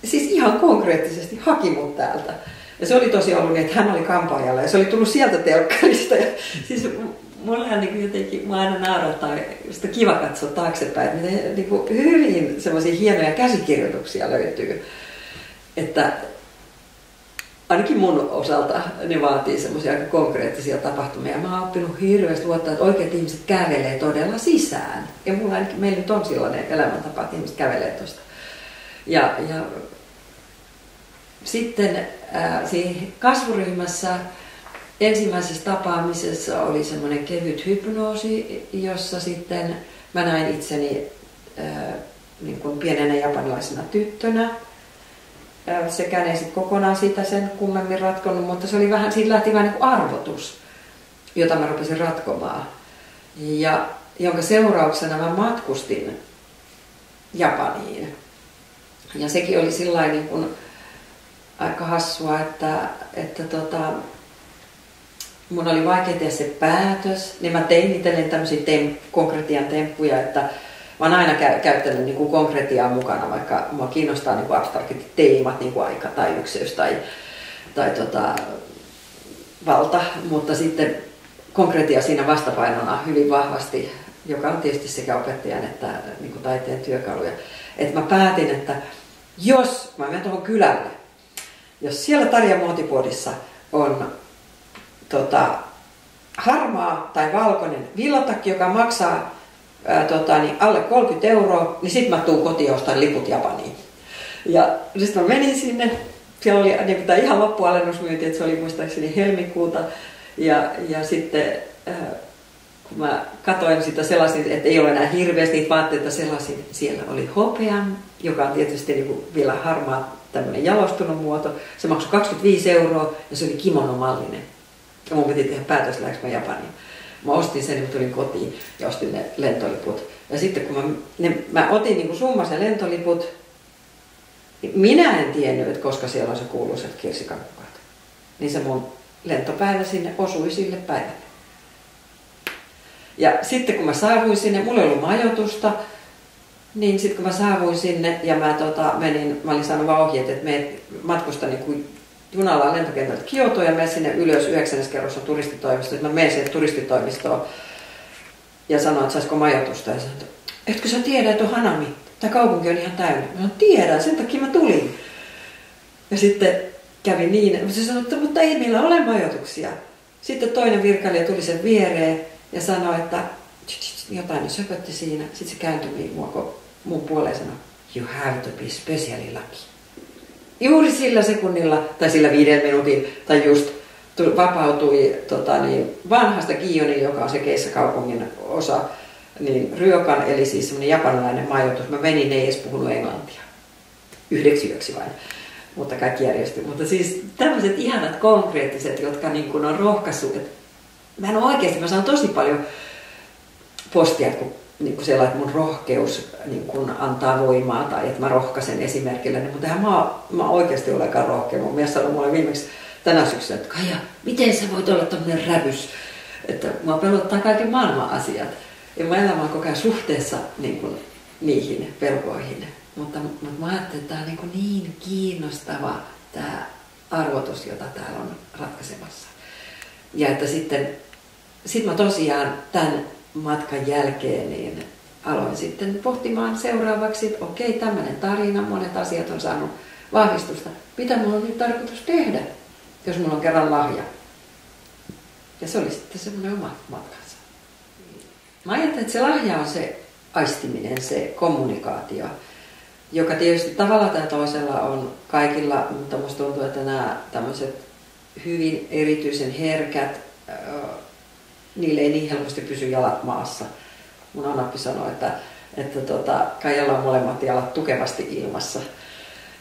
siis ihan konkreettisesti haki mut täältä. Ja se oli tosi ollut niin, että hän oli kampaajalla ja se oli tullut sieltä telkkarista. Ja siis mulla niin jotenkin, mä aina naurattaa, sitä kiva katsoa taaksepäin, että miten niin kuin hyvin semmoisia hienoja käsikirjoituksia löytyy. Että ainakin mun osalta ne vaatii semmoisia aika konkreettisia tapahtumia. Mä oon oppinut hirveästi luottaa, että oikeat ihmiset kävelee todella sisään. Ja mulla ainakin, meillä nyt on sellainen elämäntapa, että ihmiset kävelee tuosta. Ja, ja sitten äh, siinä kasvuryhmässä ensimmäisessä tapaamisessa oli semmoinen kevyt hypnoosi, jossa sitten mä näin itseni äh, niin kuin pienenä japanilaisena tyttönä. Sekään ei sitten kokonaan sitä sen kummemmin ratkonut, mutta se oli vähän, siitä lähti vähän niin kuin arvotus, jota mä rupesin ratkomaan. Ja jonka seurauksena mä matkustin Japaniin. Ja sekin oli sillä niin kuin aika hassua, että, että tota, mun oli vaikea tehdä se päätös, niin mä tein itselleen tämmöisiä tem- konkretian temppuja, että mä oon aina kä- käyttänyt niin kuin konkretiaa mukana, vaikka mua kiinnostaa niin kuin abstraktit teemat, niin kuin aika tai ykseys tai, tai tota, valta, mutta sitten konkretia siinä vastapainona hyvin vahvasti, joka on tietysti sekä opettajan että niin kuin taiteen työkaluja. Että mä päätin, että jos mä menen tuohon kylälle, jos siellä Tarja Muotipuodissa on tota, harmaa tai valkoinen villatakki, joka maksaa ää, tota, niin alle 30 euroa, niin sitten mä tuun kotiin ostan liput Japaniin. Ja sitten mä menin sinne, siellä oli niin tämä ihan loppualennusmyynti, että se oli muistaakseni helmikuuta. Ja, ja sitten ää, kun mä katoin sitä sellaisin, että ei ole enää hirveästi niitä vaatteita sellaisin, siellä oli hopean, joka on tietysti niin kuin vielä harmaa tämmöinen jalostunut muoto. Se maksoi 25 euroa ja se oli kimonomallinen. Ja mun piti tehdä päätös, lähdekö mä Japaniin. Mä ostin sen, kun tulin kotiin ja ostin ne lentoliput. Ja sitten kun mä, ne, mä otin niin summasen lentoliput, niin minä en tiennyt, että koska siellä on se kuuluisat kirsikankukat. Niin se mun lentopäivä sinne osui sille päivälle. Ja sitten kun mä saavuin sinne, mulla ei ollut majoitusta, niin sitten kun mä saavuin sinne ja mä tota, menin, mä olin saanut vaan ohjeet, että me matkustan niin kuin junalla lentokentältä Kiotoon ja menen sinne ylös yhdeksännes kerros on turistitoimisto. Mä menen sinne turistitoimistoon ja sanoin, että saisiko majoitusta. Ja sanoin, että etkö sä tiedä, että on Hanami? Tämä kaupunki on ihan täynnä. Mä tiedän, sen takia mä tulin. Ja sitten kävi niin, että se sanoi, että mutta ei meillä ole majoituksia. Sitten toinen virkailija tuli sen viereen ja sanoi, että jotain söpötti siinä. Sitten se kääntyi mua mun puoleen sanoi, you have to be specially lucky. Juuri sillä sekunnilla tai sillä viiden minuutin tai just vapautui tota, niin, vanhasta Gionin, joka on se keissäkaupungin osa, niin Ryokan, eli siis semmoinen japanilainen majoitus. Mä menin, ei edes puhunut englantia. Yhdeksi yöksi vain. Mutta kaikki järjestyi. Mutta siis tämmöiset ihanat konkreettiset, jotka niin kuin on rohkaissut. Mä en oikeasti, mä saan tosi paljon postia, kun niin kuin sellainen, että mun rohkeus niin kuin antaa voimaa tai että mä rohkaisen esimerkillä. Niin, mutta mä, mä oikeasti olekaan rohkea. Mun mies sanoi mulle viimeksi tänä syksynä, että Kaija, miten sä voit olla tämmöinen rävys? Että mä pelottaa kaiken maailman asiat. Ja mä elämä on koko ajan suhteessa niin kuin, niihin pelkoihin. Mutta, mutta mä ajattelin, että tämä on niin, kuin niin kiinnostava tämä arvotus, jota täällä on ratkaisemassa. Ja että sitten sit mä tosiaan tämän matkan jälkeen niin aloin sitten pohtimaan seuraavaksi, että okei, tämmöinen tarina, monet asiat on saanut vahvistusta. Mitä mulla on nyt tarkoitus tehdä, jos mulla on kerran lahja? Ja se oli sitten semmoinen oma matkansa. Mä ajattelin, että se lahja on se aistiminen, se kommunikaatio, joka tietysti tavalla tai toisella on kaikilla, mutta musta tuntuu, että nämä tämmöiset hyvin erityisen herkät, niille ei niin helposti pysy jalat maassa. Mun Anappi sanoi, että, että tota, Kaijalla on molemmat jalat tukevasti ilmassa.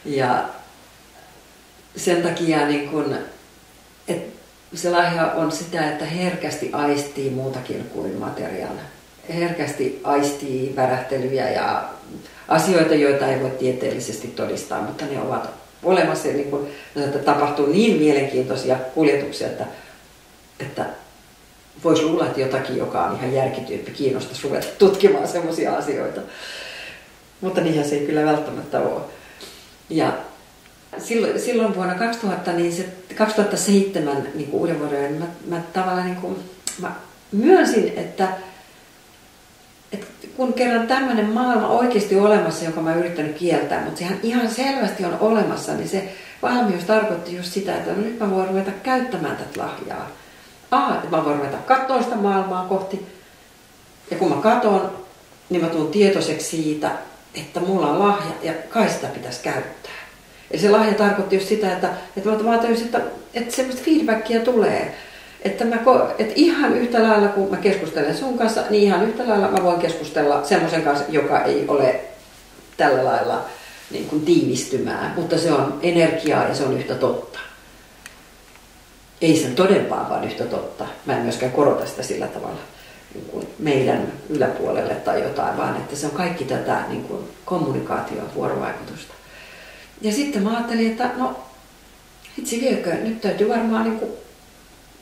Ja sen takia niin kun, että se lahja on sitä, että herkästi aistii muutakin kuin materiaan. Herkästi aistii värähtelyjä ja asioita, joita ei voi tieteellisesti todistaa, mutta ne ovat olemassa. Niin kun, että tapahtuu niin mielenkiintoisia kuljetuksia, että, että voisi luulla, että jotakin, joka on ihan järkityyppi, kiinnostaisi ruveta tutkimaan sellaisia asioita. Mutta niinhän se ei kyllä välttämättä ole. Ja silloin, silloin vuonna 2000, niin se, 2007 niin kuin uuden vuoden, mä, mä tavallaan niin kuin, mä myönsin, että, että kun kerran tämmöinen maailma oikeasti olemassa, jonka mä yrittänyt kieltää, mutta sehän ihan selvästi on olemassa, niin se valmius tarkoitti just sitä, että no nyt mä voin ruveta käyttämään tätä lahjaa aha, että mä voin ruveta katsoa sitä maailmaa kohti. Ja kun mä katon, niin mä tuun tietoiseksi siitä, että mulla on lahja ja kai sitä pitäisi käyttää. Ja se lahja tarkoitti just sitä, että, että mä tajusin, että, että semmoista feedbackia tulee. Että, mä, että ihan yhtä lailla kun mä keskustelen sun kanssa, niin ihan yhtä lailla mä voin keskustella semmoisen kanssa, joka ei ole tällä lailla niin kuin tiivistymään, mutta se on energiaa ja se on yhtä totta ei sen todempaa, vaan yhtä totta. Mä en myöskään korota sitä sillä tavalla niin kuin meidän yläpuolelle tai jotain, vaan että se on kaikki tätä niin kuin kommunikaatioa, vuorovaikutusta. Ja sitten mä ajattelin, että no, itse viekö, nyt täytyy varmaan niin kuin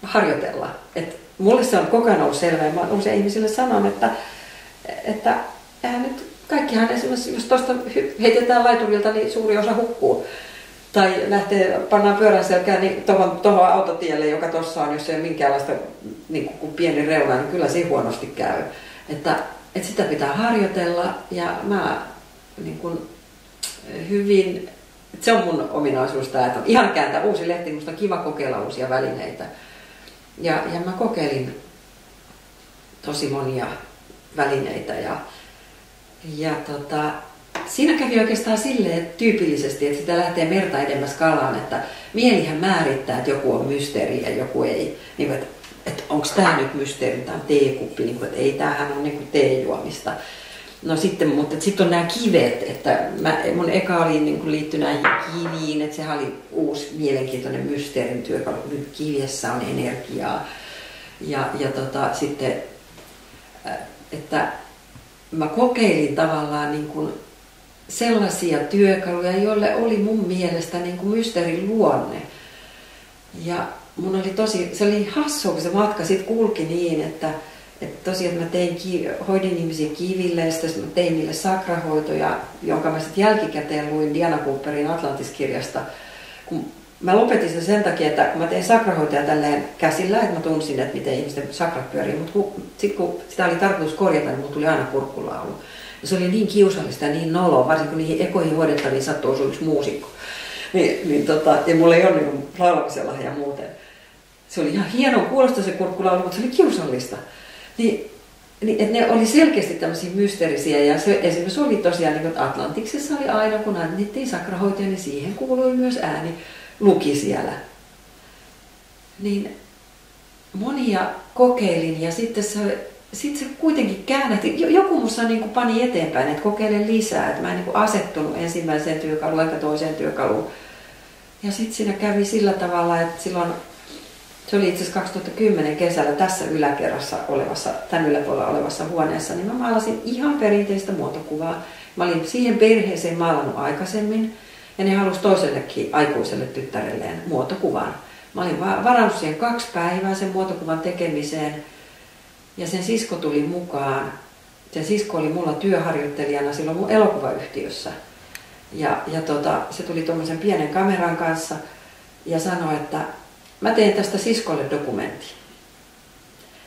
harjoitella. Et mulle se on koko ajan ollut selvää, mä usein ihmisille sanon, että, että eihän nyt kaikkihan esimerkiksi, jos tuosta heitetään laiturilta, niin suuri osa hukkuu tai lähtee, pannaan pyörän selkään niin tuohon, tuohon autotielle, joka tuossa on, jos ei ole minkäänlaista niin kuin pieni reuna, niin kyllä se huonosti käy. Että, että sitä pitää harjoitella ja mä niin kuin, hyvin, että se on mun ominaisuus tämä, että on ihan kääntää uusi lehti, musta on kiva kokeilla uusia välineitä. Ja, ja mä kokeilin tosi monia välineitä ja, ja tota, siinä kävi oikeastaan silleen tyypillisesti, että sitä lähtee merta edemmäs kalaan, että mielihän määrittää, että joku on mysteeri ja joku ei. Niin kuin, että, että onko tämä nyt mysteeri, tämä on teekuppi, niin kuin, että ei, tämähän on niin teejuomista. No sitten, mutta sitten on nämä kivet, että mä, mun eka oli niin kuin liitty näihin kiviin, että sehän oli uusi mielenkiintoinen mysteerin työkalu. Nyt kivessä on energiaa. Ja, ja tota, sitten, että mä kokeilin tavallaan niin kuin sellaisia työkaluja, joille oli mun mielestä niin kuin mysteerin luonne. Ja mun oli tosi, se oli hassu, kun se matka sitten kulki niin, että, että tosiaan mä tein, hoidin ihmisiä kiville ja sitten mä tein niille sakrahoitoja, jonka mä sitten jälkikäteen luin Diana Cooperin Atlantis-kirjasta. Kun mä lopetin sitä sen takia, että kun mä tein sakrahoitoja tälleen käsillä, että mä tunsin, että miten ihmisten sakrat pyörii, mutta sitten kun sitä oli tarkoitus korjata, niin mulla tuli aina kurkkulaulu. Se oli niin kiusallista ja niin noloa, varsinkin kun niihin ekoihin hoidettaviin sattui osui yksi muusikko. Niin, niin tota, ja mulla ei ole niin laulamisen lahja muuten. Se oli ihan hieno kuulosta se kurkkulaulu, mutta se oli kiusallista. Niin, niin, että ne oli selkeästi tämmöisiä mysteerisiä ja se esimerkiksi oli tosiaan, niin että Atlantiksessa oli aina, kun annettiin sakrahoitoja, niin siihen kuului myös ääni, luki siellä. niin monia kokeilin ja sitten se, sitten se kuitenkin käännähti. Joku musta niin kuin pani eteenpäin, että kokeile lisää. Että mä en niin kuin asettunut ensimmäiseen työkaluun eikä toiseen työkaluun. Ja sitten siinä kävi sillä tavalla, että silloin se oli itse asiassa 2010 kesällä tässä yläkerrassa olevassa, tämän yläpuolella olevassa huoneessa, niin mä maalasin ihan perinteistä muotokuvaa. Mä olin siihen perheeseen maalannut aikaisemmin ja ne halusi toisellekin aikuiselle tyttärelleen muotokuvan. Mä olin varannut siihen kaksi päivää sen muotokuvan tekemiseen ja sen sisko tuli mukaan. Sen sisko oli mulla työharjoittelijana silloin mun elokuvayhtiössä. Ja, ja tota, se tuli tuommoisen pienen kameran kanssa ja sanoi, että mä teen tästä siskolle dokumentti.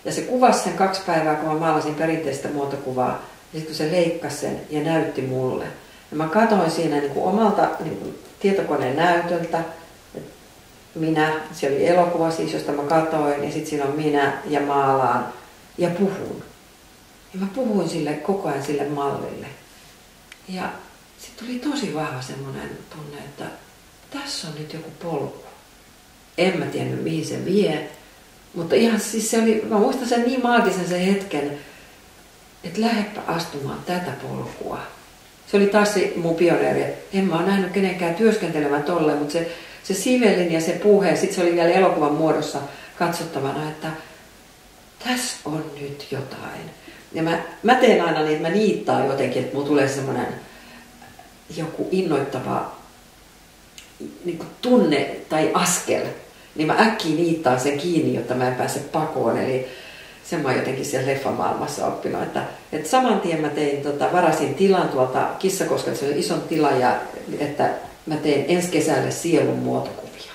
Ja se kuvasi sen kaksi päivää, kun mä maalasin perinteistä muotokuvaa. Ja sitten kun se leikkasi sen ja näytti mulle. Ja mä katsoin siinä niin kuin omalta niin kuin tietokoneen näytöltä, minä, se oli elokuva siis, josta mä katsoin, ja sitten siinä on minä ja maalaan ja puhun. Ja mä puhuin sille koko ajan sille mallille. Ja sitten tuli tosi vahva semmoinen tunne, että tässä on nyt joku polku. En mä tiennyt mihin se vie, mutta ihan siis se oli, mä muistan sen niin maagisen sen hetken, että lähdepä astumaan tätä polkua. Se oli taas se mun pioneeri. En mä ole nähnyt kenenkään työskentelevän tolleen, mutta se, se sivellin ja se puhe, sitten se oli vielä elokuvan muodossa katsottavana, että tässä on nyt jotain. Ja mä, mä teen aina niin, että mä niittaan jotenkin, että mulla tulee semmoinen joku innoittava niin tunne tai askel, niin mä äkkiä niittaan sen kiinni, jotta mä en pääse pakoon. Eli sen mä jotenkin siellä leffamaailmassa oppinut, että, että saman tien mä tein, tota, varasin tilan tuolta Kissakoskelta, se on ison tila, ja että mä tein ensi kesälle sielun muotokuvia.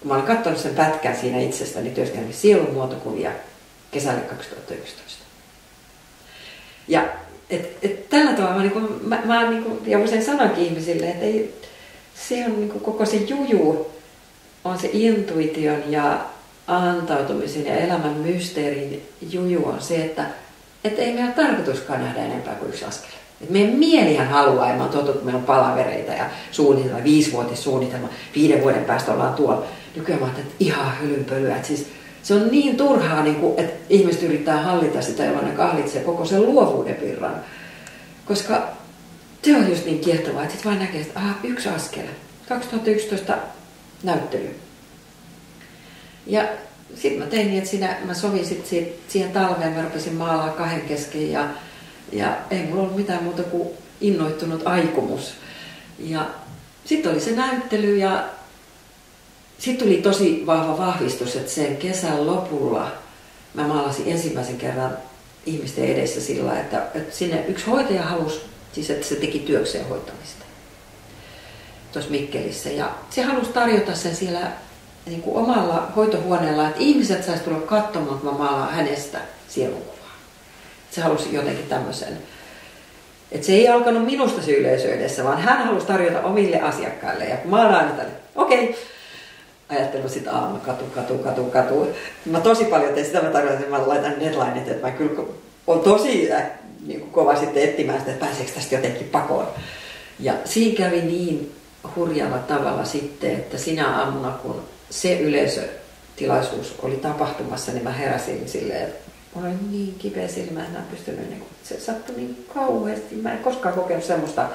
Kun mä olin katsonut sen pätkän siinä itsestäni, työskennelin sielun muotokuvia kesälle 2011. Ja et, et tällä tavalla mä, niin kuin, mä, mä niin kuin, ja usein sanoinkin ihmisille, että ei, se on niin kuin, koko se juju on se intuition ja antautumisen ja elämän mysteerin juju on se, että, että ei meillä ole tarkoituskaan nähdä enempää kuin yksi askel. Et meidän mielihän haluaa, ja mä oon tottunut, että meillä on palavereita ja suunnitelma, viisivuotissuunnitelma, viiden vuoden päästä ollaan tuolla. Nykyään mä että ihan hölynpölyä. Että siis se on niin turhaa, niin kuin, että ihmiset yrittää hallita sitä, jolloin ne kahlitsee koko sen luovuuden virran. Koska se on just niin kiehtovaa, että sitten vaan näkee, että aha, yksi askel. 2011 näyttely. Ja sitten mä tein niin, että siinä, mä sovin sit siihen talveen, mä rupesin maalaa kahden kesken ja, ja ei mulla ollut mitään muuta kuin innoittunut aikomus. Ja sitten oli se näyttely ja sitten tuli tosi vahva vahvistus, että sen kesän lopulla mä maalasin ensimmäisen kerran ihmisten edessä sillä, että, että sinne yksi hoitaja halusi, siis että se teki työkseen hoitamista tuossa Mikkelissä. Ja se halusi tarjota sen siellä niin kuin omalla hoitohuoneella, että ihmiset saisi tulla katsomaan, kun mä maalaan hänestä sielukuvaa. Se halusi jotenkin tämmöisen. Että se ei alkanut minusta se yleisö edessä, vaan hän halusi tarjota omille asiakkaille. Ja maalaan, että okei, okay, ajattelin sitten aamu, katu, katu, katu, katu. Mä tosi paljon tein sitä, mä tarkoitan, että mä laitan deadline, että mä kyllä on tosi niin kuin kova sitten etsimään sitä, että pääseekö tästä jotenkin pakoon. Ja siinä kävi niin hurjalla tavalla sitten, että sinä aamuna, kun se yleisötilaisuus oli tapahtumassa, niin mä heräsin silleen, että mä olin niin kipeä silmä, että mä pystynyt, niin kuin, se sattui niin kauheasti. Mä en koskaan kokenut semmoista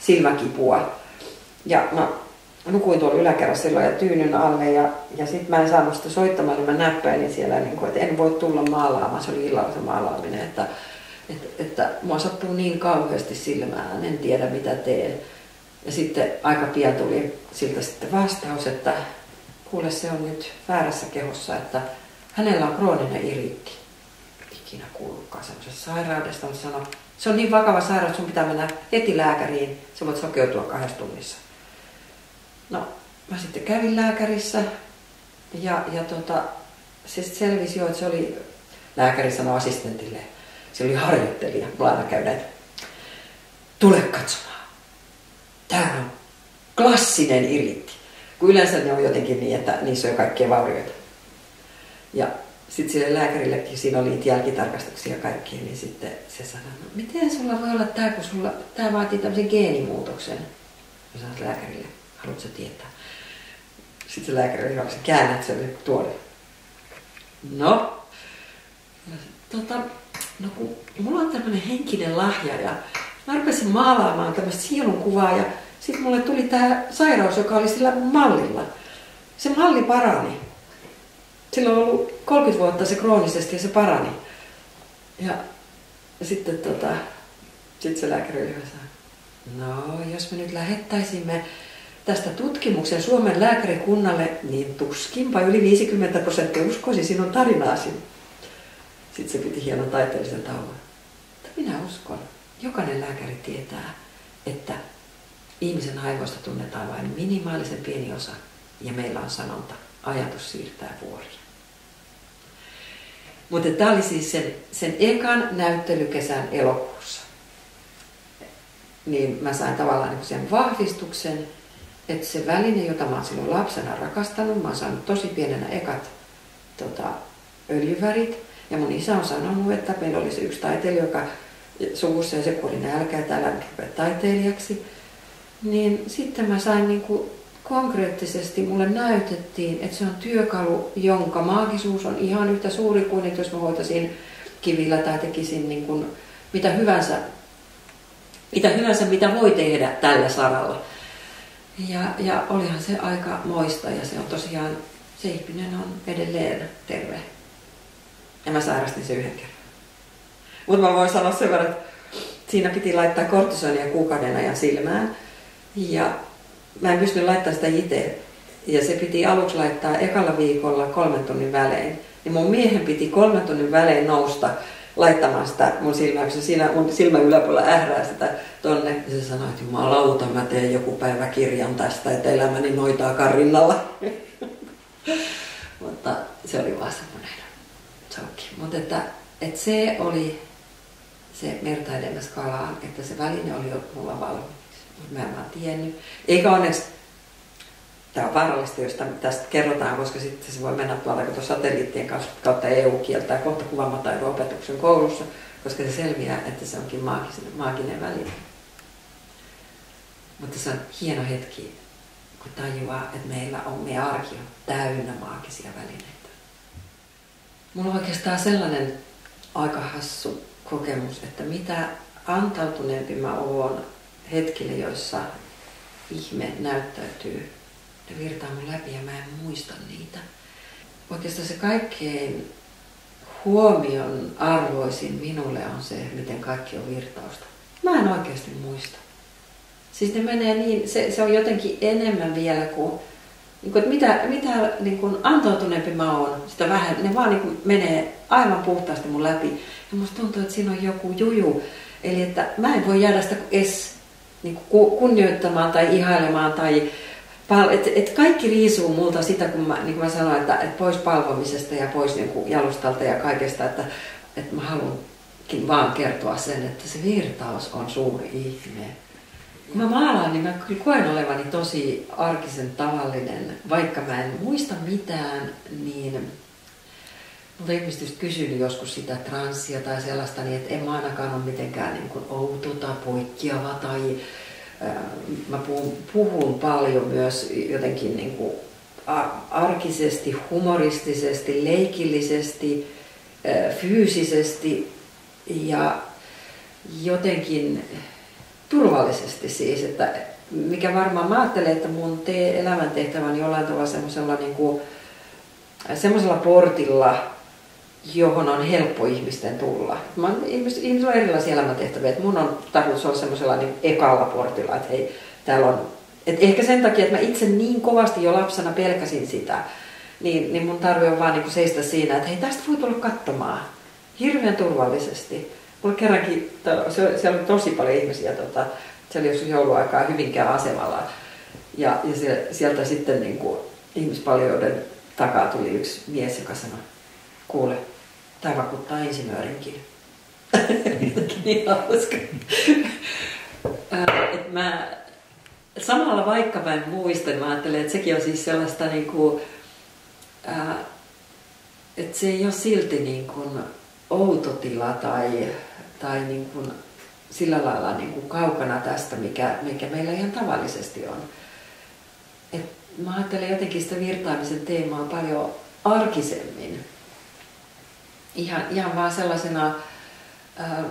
silmäkipua. Ja mä nukuin tuolla yläkerrassa silloin ja tyynyn alle ja, ja sitten mä en saanut sitä soittamaan, niin mä näppäilin siellä, niin kuin, että en voi tulla maalaamaan, se oli illalla se maalaaminen, että, että, että mua sattuu niin kauheasti silmään, en tiedä mitä teen. Ja sitten aika pian tuli siltä sitten vastaus, että kuule se on nyt väärässä kehossa, että hänellä on krooninen iriitti. Ikinä kuullutkaan semmoisesta sairaudesta, mutta sanoi, se on niin vakava sairaus, sun pitää mennä heti lääkäriin, sä voit sokeutua kahdessa tunnissa. No, mä sitten kävin lääkärissä ja, ja tota, se selvisi jo, että se oli, lääkäri sanoi assistentille, se oli harjoittelija, mulla aina käydään, tule katsomaan. Tämä on klassinen iritti. Kun yleensä ne on jotenkin niin, että niissä on kaikkia vaurioita. Ja sitten sille lääkärillekin siinä oli jälkitarkastuksia ja kaikkia, niin sitten se sanoi, no miten sulla voi olla tämä, kun sulla, tämä vaatii tämmöisen geenimuutoksen. Mä sanoin lääkärille, haluatko tietää? Sitten se lääkäri oli hyvä, käännät sen tuolle. No, tota, no kun mulla on tämmöinen henkinen lahja ja mä rupesin maalaamaan tämmöistä sielun kuvaa ja sitten mulle tuli tämä sairaus, joka oli sillä mallilla. Se malli parani. Sillä on ollut 30 vuotta se kroonisesti ja se parani. Ja, ja sitten tota, sit se lääkäri oli no jos me nyt lähettäisimme tästä tutkimuksen Suomen lääkärikunnalle, niin tuskinpa yli 50 prosenttia uskoisi sinun tarinaasi. Sitten se piti hienon taiteellisen tauon. Mutta minä uskon. Jokainen lääkäri tietää, että ihmisen aivoista tunnetaan vain minimaalisen pieni osa. Ja meillä on sanonta, ajatus siirtää vuoria. Mutta tämä oli siis sen, sen ekan näyttelykesän elokuussa. Niin mä sain tavallaan niin sen vahvistuksen, että se väline, jota mä oon silloin lapsena rakastanut, mä oon saanut tosi pienenä ekat tota, öljyvärit. Ja mun isä on sanonut, että meillä oli se yksi taiteilija, joka suvussa ja se kuoli nälkää täällä taiteilijaksi. Niin sitten mä sain niin kuin konkreettisesti mulle näytettiin, että se on työkalu, jonka maagisuus on ihan yhtä suuri kuin, että jos mä hoitaisin kivillä tai tekisin niin kuin mitä hyvänsä, mitä hyvänsä, mitä voi tehdä tällä saralla. Ja, ja olihan se aika moista ja se on tosiaan, se ihminen on edelleen terve. Ja mä sairastin se yhden kerran. Mutta mä voin sanoa sen verran, että siinä piti laittaa kortisonia kuukauden ajan silmään. Ja mä en pystynyt laittamaan sitä itse. Ja se piti aluksi laittaa ekalla viikolla kolmen tunnin välein. Ja mun miehen piti kolmen tunnin välein nousta laittamaan sitä mun se siinä mun silmän yläpuolella ährää sitä tonne. Ja se sanoi, että jumalauta, mä teen joku päivä kirjan tästä, että elämäni noitaa karinnalla. Mutta se oli vaan semmoinen joke. Mutta että, että se oli se merta edemmäs kalaan, että se väline oli jo mulla valmiiksi. Mutta mä en vaan tiennyt. Eikä onneksi tämä on vaarallista, jos tästä kerrotaan, koska sitten se voi mennä tuolla kato satelliittien kautta EU-kieltä kohta kuvamataidon opetuksen koulussa, koska se selviää, että se onkin maaginen, maaginen väline. Mutta se on hieno hetki, kun tajuaa, että meillä on meidän arki on täynnä maagisia välineitä. Mulla on oikeastaan sellainen aika hassu kokemus, että mitä antautuneempi mä oon hetkille, joissa ihme näyttäytyy, ne virtaa mun läpi ja mä en muista niitä. Oikeastaan se kaikkein huomion arvoisin minulle on se, miten kaikki on virtausta. Mä en oikeasti muista. Siis ne menee niin, se, se on jotenkin enemmän vielä kuin, niin kuin että mitä, mitä niin kuin antautuneempi mä oon, sitä vähän, ne vaan niin kuin menee aivan puhtaasti mun läpi. Ja musta tuntuu, että siinä on joku juju. Eli että mä en voi jäädä sitä edes niin kuin kunnioittamaan tai ihailemaan tai et, et kaikki riisuu multa sitä, kun mä, niin kuin mä sanoin, että, että pois palvomisesta ja pois niin kuin jalustalta ja kaikesta, että, että mä haluankin vaan kertoa sen, että se virtaus on suuri ihme. Kun mä maalaan, niin mä kyllä koen olevani tosi arkisen tavallinen. Vaikka mä en muista mitään, niin Mutta ihmiset just kysynyt joskus sitä transsia tai sellaista, niin että en mä ainakaan ole mitenkään niin kuin outo tai poikkeava tai mä puhun, puhun paljon myös jotenkin niin kuin arkisesti, humoristisesti, leikillisesti, fyysisesti ja jotenkin turvallisesti siis, että mikä varmaan mä ajattelen, että mun te- on jollain tavalla semmoisella niin kuin, portilla, johon on helppo ihmisten tulla. Mä, ihmis, ihmisillä on erilaisia elämäntehtäviä. Mun on tarkoitus olla semmoisella niin ekalla portilla, että hei, täällä on... Et ehkä sen takia, että mä itse niin kovasti jo lapsena pelkäsin sitä, niin, niin mun tarve on vaan niin seistä siinä, että hei, tästä voi tulla katsomaan. Hirveän turvallisesti. Mulla kerrankin, se, siellä oli tosi paljon ihmisiä, tota, se oli joskus jouluaikaa Hyvinkään asemalla. Ja, ja se, sieltä sitten niin kuin, ihmispaljouden takaa tuli yksi mies, joka sanoi, kuule, Tämä vakuuttaa insinöörinkin. niin hauska. Et mä, samalla vaikka mä en muista, niin mä ajattelen, että sekin on siis sellaista niin kuin, että se ei ole silti niin kuin outo tila tai, tai niin kuin sillä lailla niin kuin kaukana tästä, mikä, mikä meillä ihan tavallisesti on. Et mä ajattelen jotenkin sitä virtaamisen teemaa paljon arkisemmin. Ihan, ihan vaan sellaisena, ää,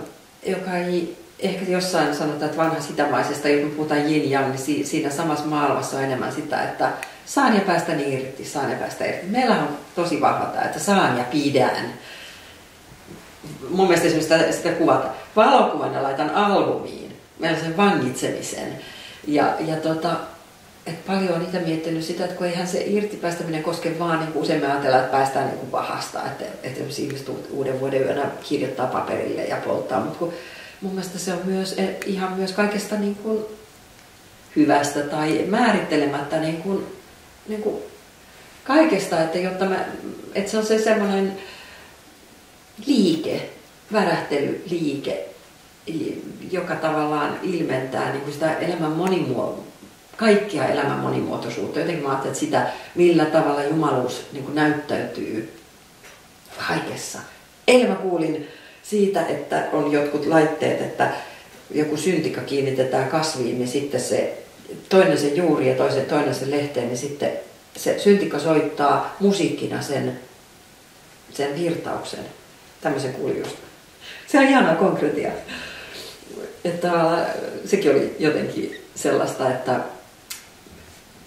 joka ei ehkä jossain sanotaan, että vanha sitämaisesta, me puhutaan yin yang, niin siinä samassa maailmassa on enemmän sitä, että saan ja päästä irti, saan ja päästä irti. Meillä on tosi vahva tämä, että saan ja pidän. Mun mielestä esimerkiksi sitä, sitä kuvata. Valokuvana laitan albumiin. Meillä sen vangitsemisen. Ja, ja tota, et paljon on itse miettinyt sitä, että kun eihän se irtipäästäminen koske vaan, niin usein me ajatellaan, että päästään niin kuin pahasta, että, että ihmiset uuden vuoden yönä kirjoittaa paperille ja polttaa, mutta kun mun mielestä se on myös eh, ihan myös kaikesta niin kuin hyvästä tai määrittelemättä niin kuin, niin kuin kaikesta, että, jotta mä, että se on se semmoinen liike, värähtelyliike, joka tavallaan ilmentää niin kuin sitä elämän monimuotoisuutta kaikkia elämän monimuotoisuutta. Jotenkin mä ajattelen, että sitä, millä tavalla jumaluus niin näyttäytyy kaikessa. Eilen mä kuulin siitä, että on jotkut laitteet, että joku syntikka kiinnitetään kasviin, niin sitten se toinen se juuri ja toisen, toinen se lehteen, niin sitten se syntikka soittaa musiikkina sen, sen virtauksen. Tämmöisen kuulin. Se on ihanaa konkretia. Että sekin oli jotenkin sellaista, että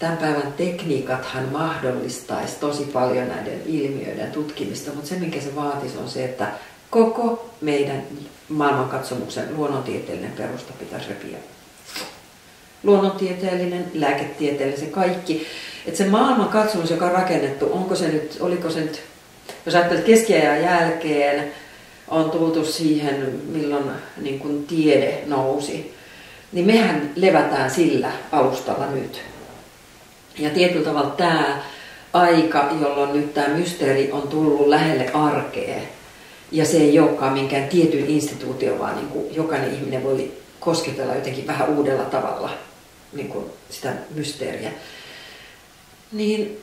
tämän päivän tekniikathan mahdollistaisi tosi paljon näiden ilmiöiden tutkimista, mutta se minkä se vaatisi on se, että koko meidän maailmankatsomuksen luonnontieteellinen perusta pitäisi repiä. Luonnontieteellinen, lääketieteellinen, se kaikki. Että se maailmankatsomus, joka on rakennettu, onko se nyt, oliko se nyt, jos ajattelet keskiajan jälkeen, on tultu siihen, milloin niin kuin tiede nousi, niin mehän levätään sillä alustalla nyt. Ja tietyllä tavalla tämä aika, jolloin nyt tämä mysteeri on tullut lähelle arkea, ja se ei olekaan minkään tietyn instituutio, vaan niin kuin jokainen ihminen voi kosketella jotenkin vähän uudella tavalla niin kuin sitä mysteeriä. Niin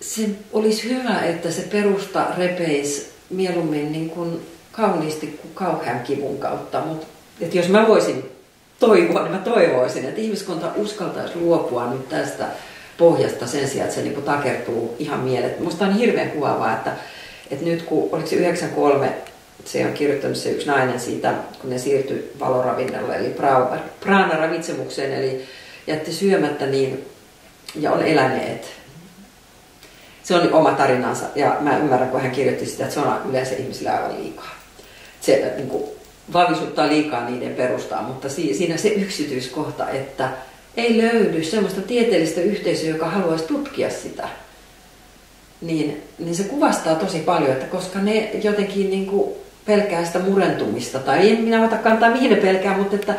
se olisi hyvä, että se perusta repeisi mieluummin niin kuin kauniisti kuin kauhean kivun kautta. Mutta jos mä voisin toivoa, niin mä toivoisin, että ihmiskunta uskaltaisi luopua nyt tästä pohjasta sen sijaan, että se niin kuin takertuu ihan mielet. Musta on hirveän kuvaavaa, että että nyt kun, oliko se 93, se on kirjoittanut se yksi nainen siitä, kun ne siirtyi valoravinnolle, eli praana-ravitsemukseen, eli jätti syömättä niin, ja on eläneet. Se on oma tarinansa, ja mä ymmärrän, kun hän kirjoitti sitä, että se on yleensä ihmisille aivan liikaa. Se niin kuin, vavisuttaa liikaa niiden perustaa, mutta siinä se yksityiskohta, että ei löydy sellaista tieteellistä yhteisöä, joka haluaisi tutkia sitä niin, niin se kuvastaa tosi paljon, että koska ne jotenkin niin kuin pelkää sitä murentumista, tai en minä ota kantaa mihin ne pelkää, mutta että,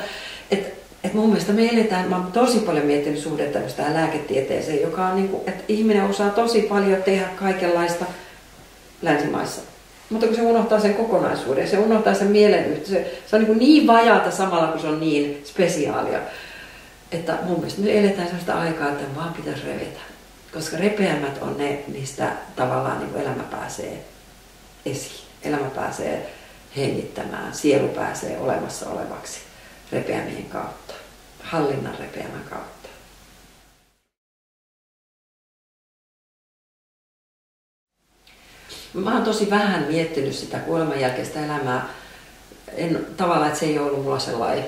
että, että mun mielestä me eletään, mä oon tosi paljon miettinyt suhdetta tähän lääketieteeseen, joka on niin kuin, että ihminen osaa tosi paljon tehdä kaikenlaista länsimaissa. Mutta kun se unohtaa sen kokonaisuuden, se unohtaa sen mielen, se, se on niin, niin vajaata samalla, kun se on niin spesiaalia. Että mun mielestä me eletään sellaista aikaa, että vaan pitäisi revetä. Koska repeämät on ne, mistä tavallaan niin elämä pääsee esiin. Elämä pääsee hengittämään, sielu pääsee olemassa olevaksi repeämien kautta, hallinnan repeämän kautta. Mä oon tosi vähän miettinyt sitä kuoleman jälkeistä elämää. En, tavallaan, että se ei ollut mulla sellainen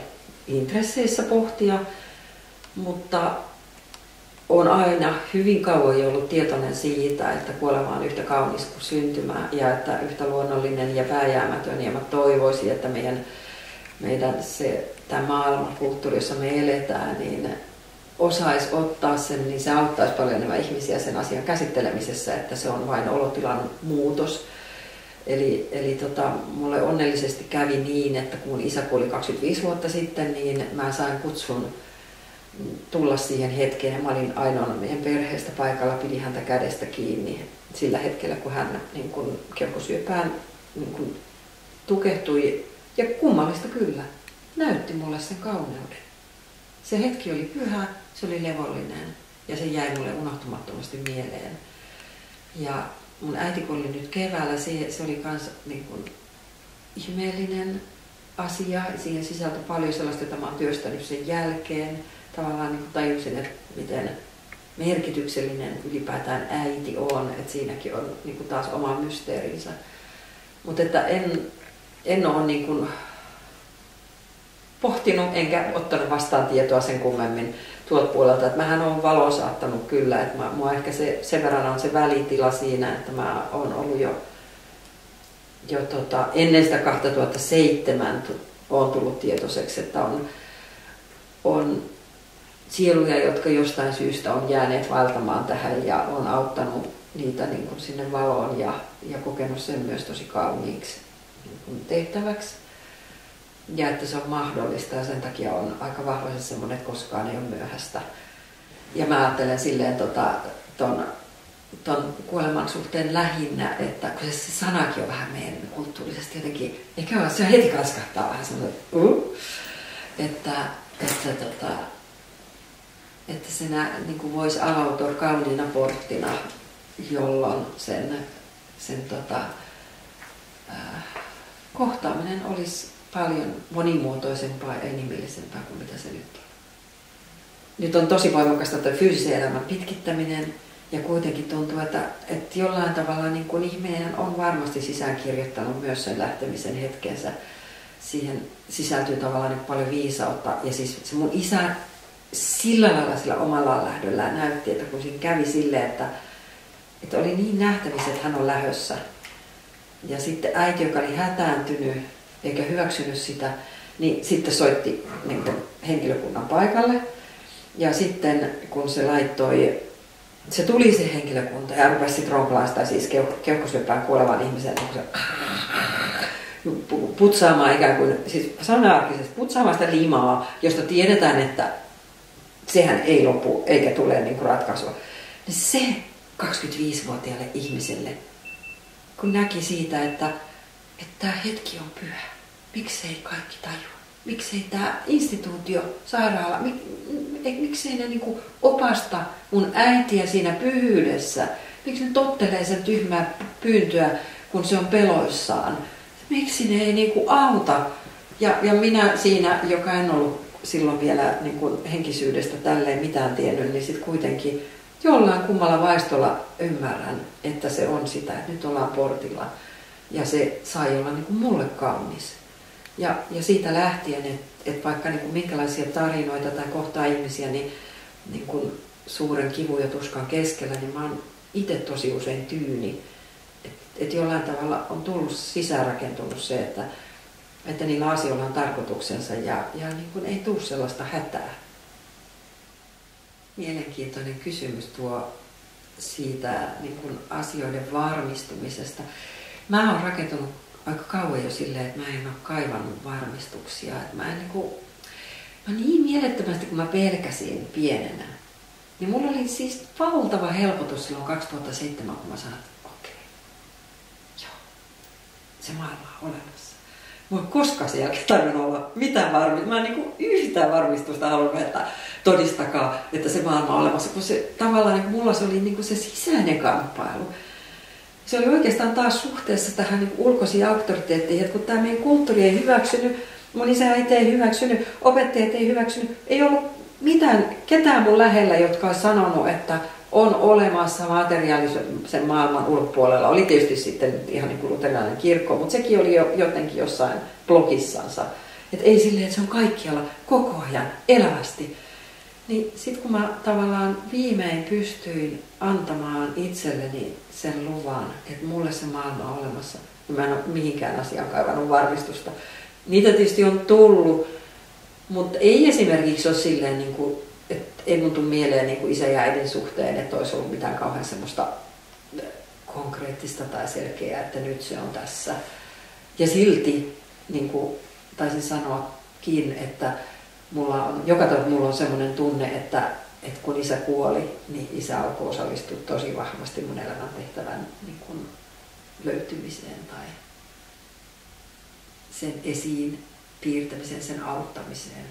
intresseissä pohtia, mutta olen aina hyvin kauan ollut tietoinen siitä, että kuolema on yhtä kaunis kuin syntymä ja että yhtä luonnollinen ja pääjäämätön. Ja mä toivoisin, että meidän, meidän se, tämä maailmankulttuuri, jossa me eletään, niin osaisi ottaa sen, niin se auttaisi paljon enemmän ihmisiä sen asian käsittelemisessä, että se on vain olotilan muutos. Eli, eli tota, mulle onnellisesti kävi niin, että kun isä kuoli 25 vuotta sitten, niin mä sain kutsun tulla siihen hetkeen. Mä olin ainoana meidän perheestä paikalla, pidin häntä kädestä kiinni sillä hetkellä, kun hän niin kun keuhkosyöpään niin kun tukehtui. Ja kummallista kyllä, näytti mulle sen kauneuden. Se hetki oli pyhä, se oli levollinen ja se jäi mulle unohtumattomasti mieleen. Ja mun äiti kun oli nyt keväällä, se, se oli myös niin kun, ihmeellinen asia. Siihen sisältyi paljon sellaista, jota mä oon työstänyt sen jälkeen tavallaan niin tajusin, että miten merkityksellinen ylipäätään äiti on, että siinäkin on niin kuin taas oma mysteerinsä. Mutta että en, en ole niin kuin pohtinut enkä ottanut vastaan tietoa sen kummemmin tuolta puolelta. Että mähän on valo saattanut kyllä, että mä, mua ehkä se, sen verran on se välitila siinä, että mä oon ollut jo, jo tota, ennen sitä 2007 on tullut tietoiseksi, että on, on sieluja, jotka jostain syystä on jääneet valtamaan tähän ja on auttanut niitä niin kuin sinne valoon ja, ja kokenut sen myös tosi kauniiksi niin kuin tehtäväksi. Ja että se on mahdollista ja sen takia on aika vahvasti semmoinen, että koskaan ei ole myöhäistä. Ja mä ajattelen silleen tota, ton, ton kuoleman suhteen lähinnä, että kun se, se sanakin on vähän meidän kulttuurisesti jotenkin, ehkä se heti kaskahtaa vähän semmoinen, uh, että, että tota, että se niin voisi avautua kauniina porttina, jolloin sen, sen tota, äh, kohtaaminen olisi paljon monimuotoisempaa ja inhimillisempää kuin mitä se nyt on. Nyt on tosi voimakasta tuo fyysisen elämän pitkittäminen ja kuitenkin tuntuu, että, että jollain tavalla niin kuin ihminen on varmasti sisäänkirjoittanut myös sen lähtemisen hetkensä. Siihen sisältyy tavallaan paljon viisautta ja siis se mun isä sillä lailla sillä omalla lähdöllään näytti, että kun siinä kävi silleen, että, että oli niin nähtävissä, että hän on lähössä. Ja sitten äiti, joka oli hätääntynyt eikä hyväksynyt sitä, niin sitten soitti niin henkilökunnan paikalle. Ja sitten kun se laittoi, se tuli se henkilökunta ja rupesi sitten ronklaa siis keuhkosyöpään kuolevan ihmisen niin se, putsaamaan ikään kuin, siis sanarkisesti putsaamaan sitä limaa, josta tiedetään, että sehän ei lopu eikä tule niin kuin ratkaisua. Niin se 25-vuotiaalle ihmiselle, kun näki siitä, että, että tämä hetki on pyhä, miksei kaikki tajua? Miksei tämä instituutio, sairaala, mik, miksei ne niinku opasta mun äitiä siinä pyhyydessä? Miksi ne tottelee sen tyhmää pyyntöä, kun se on peloissaan? Miksi ne ei niinku auta? Ja, ja minä siinä, joka en ollut silloin vielä niin kuin henkisyydestä tälleen mitään tiennyt, niin sitten kuitenkin jollain kummalla vaistolla ymmärrän, että se on sitä, että nyt ollaan portilla. Ja se sai olla niin kuin mulle kaunis. Ja, ja siitä lähtien, että, että vaikka niin kuin minkälaisia tarinoita tai kohtaa ihmisiä, niin, niin kuin suuren kivun ja tuskan keskellä, niin mä oon itse tosi usein tyyni. Että et jollain tavalla on tullut sisäänrakentunut se, että, että niillä asioilla on tarkoituksensa ja, ja niin kuin ei tule sellaista hätää. Mielenkiintoinen kysymys tuo siitä niin kuin asioiden varmistumisesta. Mä oon rakentunut aika kauan jo silleen, että mä en ole kaivannut varmistuksia. Että mä, en niin kuin, mä niin mielettömästi, kun mä pelkäsin pienenä, niin mulla oli siis valtava helpotus silloin 2007, kun mä sanoin, että okei, okay, joo, se maailma on olemassa Mulla koskaan sen jälkeen tarvinnut olla mitään varmistusta. Mä en niin kuin yhtään varmistusta halunnut, että todistakaa, että se maailma on olemassa. Kun se tavallaan, niin mulla se oli niin kuin se sisäinen kamppailu. Se oli oikeastaan taas suhteessa tähän niin ulkoisiin auktoriteetteihin, että kun tämä meidän kulttuuri ei hyväksynyt, mun isä ei hyväksynyt, opettajat ei hyväksynyt, ei ollut mitään, ketään mun lähellä, jotka olisi sanonut, että on olemassa materiaalisen maailman ulkopuolella. Oli tietysti sitten ihan niin kuin luterilainen kirkko, mutta sekin oli jo jotenkin jossain blogissansa. Että ei silleen, että se on kaikkialla koko ajan elävästi. Niin sitten kun mä tavallaan viimein pystyin antamaan itselleni sen luvan, että mulle se maailma on olemassa, niin mä en ole mihinkään asiaan kaivannut varmistusta. Niitä tietysti on tullut, mutta ei esimerkiksi ole silleen niin kuin et ei mun tule mieleen niin kuin isä ja äidin suhteen, että olisi ollut mitään kauhean semmoista konkreettista tai selkeää, että nyt se on tässä. Ja silti niin kuin taisin sanoakin, että mulla on, joka tapauksessa mulla on semmoinen tunne, että, että kun isä kuoli, niin isä alkoi osallistua tosi vahvasti mun elämän tehtävän niin kuin löytymiseen tai sen esiin piirtämiseen, sen auttamiseen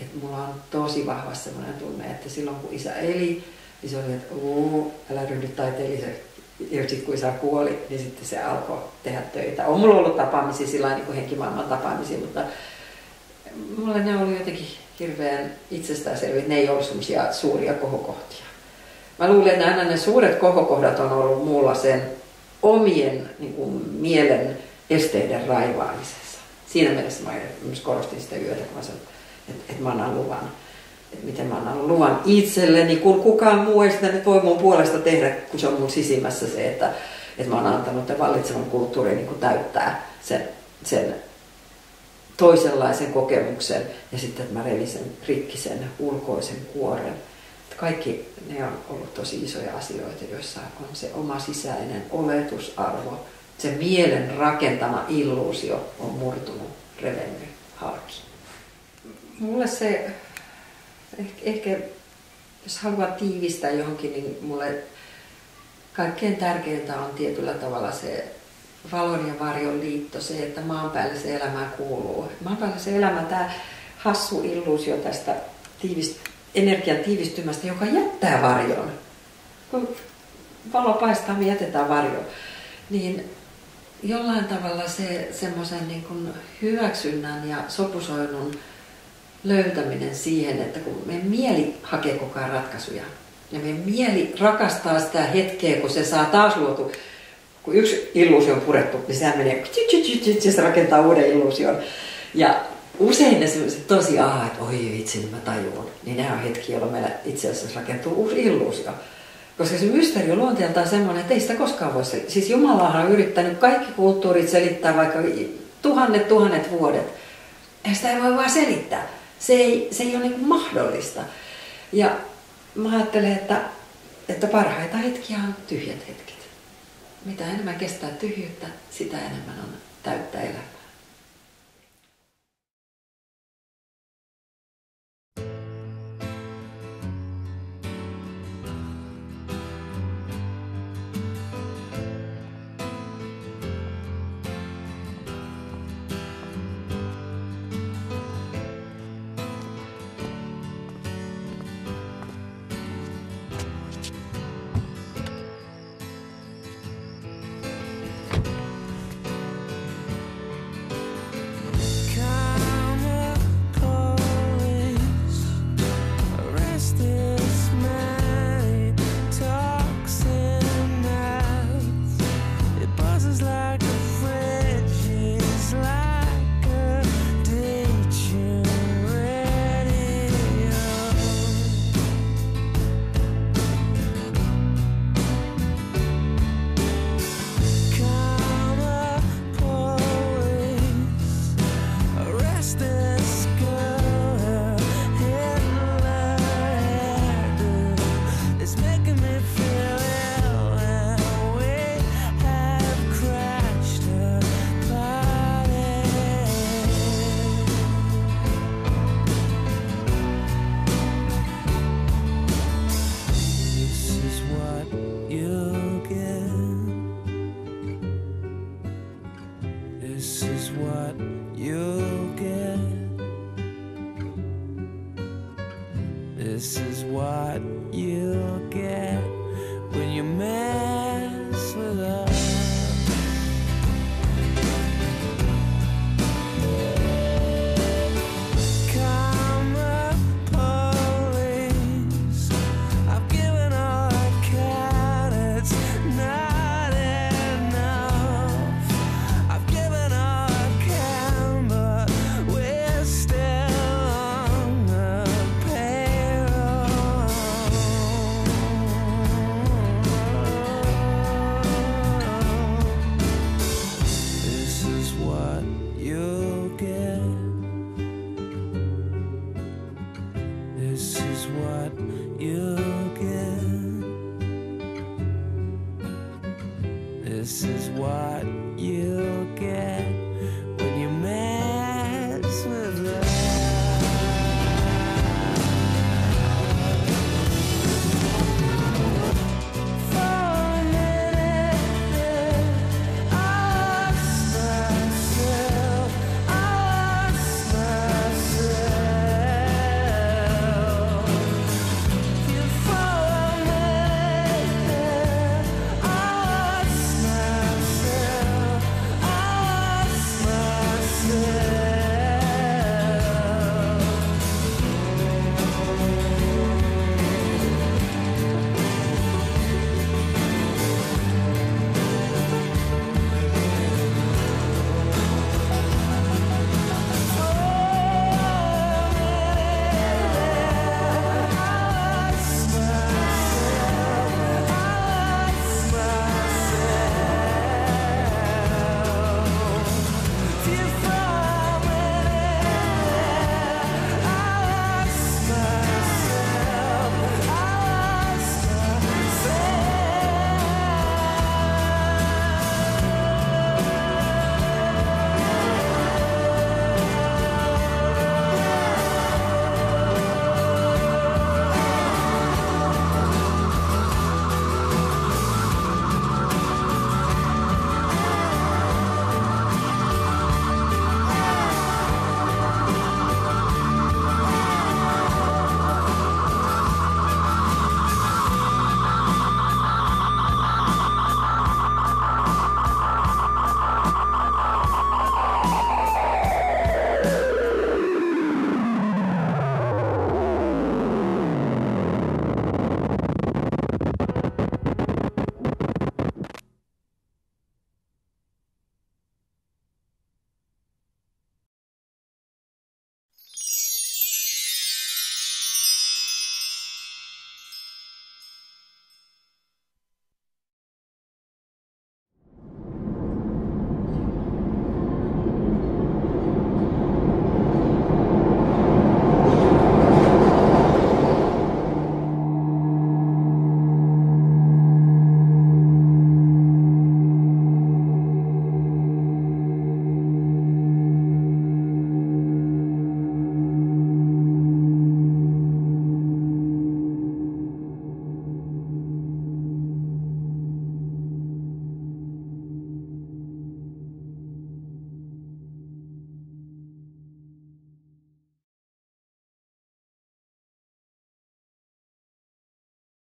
että mulla on tosi vahva semmoinen tunne, että silloin kun isä eli, niin se oli, että uu, älä ryhdy taiteelliseksi. Ja sitten kun isä kuoli, niin sitten se alkoi tehdä töitä. On mulla ollut tapaamisia sillä niin henkimaailman tapaamisia, mutta mulle ne oli jotenkin hirveän itsestäänselviä. Ne ei ollut semmoisia suuria kohokohtia. Mä luulen, että aina ne suuret kohokohdat on ollut mulla sen omien niin kuin, mielen esteiden raivaamisessa. Siinä mielessä mä myös korostin sitä yötä, kun mä sanoin, että, että mä annan luvan. Että miten mä annan luvan itselleni, kun kukaan muu ei sitä voi mun puolesta tehdä, kun se on mun sisimmässä se, että, että mä oon antanut tämän vallitsevan kulttuurin niin täyttää sen, sen toisenlaisen kokemuksen ja sitten, että mä revisen rikki sen ulkoisen kuoren. Kaikki ne on ollut tosi isoja asioita, joissa on se oma sisäinen oletusarvo, se mielen rakentama illuusio on murtunut, revennyt halki. Mulle se, ehkä jos haluaa tiivistää johonkin, niin mulle kaikkein tärkeintä on tietyllä tavalla se valon ja varjon liitto, se, että maan päälle se elämä kuuluu. Maan päälle se elämä, tämä hassu illuusio tästä tiivist, energian tiivistymästä, joka jättää varjon. Kun valo paistaa, me jätetään varjo. Niin jollain tavalla se semmoisen niin hyväksynnän ja sopusoinnun löytäminen siihen, että kun meidän mieli hakee koko ajan ratkaisuja, ja meidän mieli rakastaa sitä hetkeä, kun se saa taas luotu kun yksi illuusio on purettu, niin sehän menee, ja se rakentaa uuden illuusion. Ja usein ne sellaiset tosi aha, että oi vitsi, niin mä tajuun, niin nämä on hetki, jolloin meillä itse asiassa rakentuu uusi illuusio. Koska se mysteeri on luonteeltaan semmoinen, että ei sitä koskaan voi selittää. Siis Jumalahan on yrittänyt kaikki kulttuurit selittää vaikka tuhannet tuhannet vuodet. Ja sitä ei voi vaan selittää. Se ei, se ei ole niin mahdollista. Ja mä ajattelen, että, että parhaita hetkiä on tyhjät hetket mitä enemmän kestää tyhjyyttä, sitä enemmän on täyttä elämää.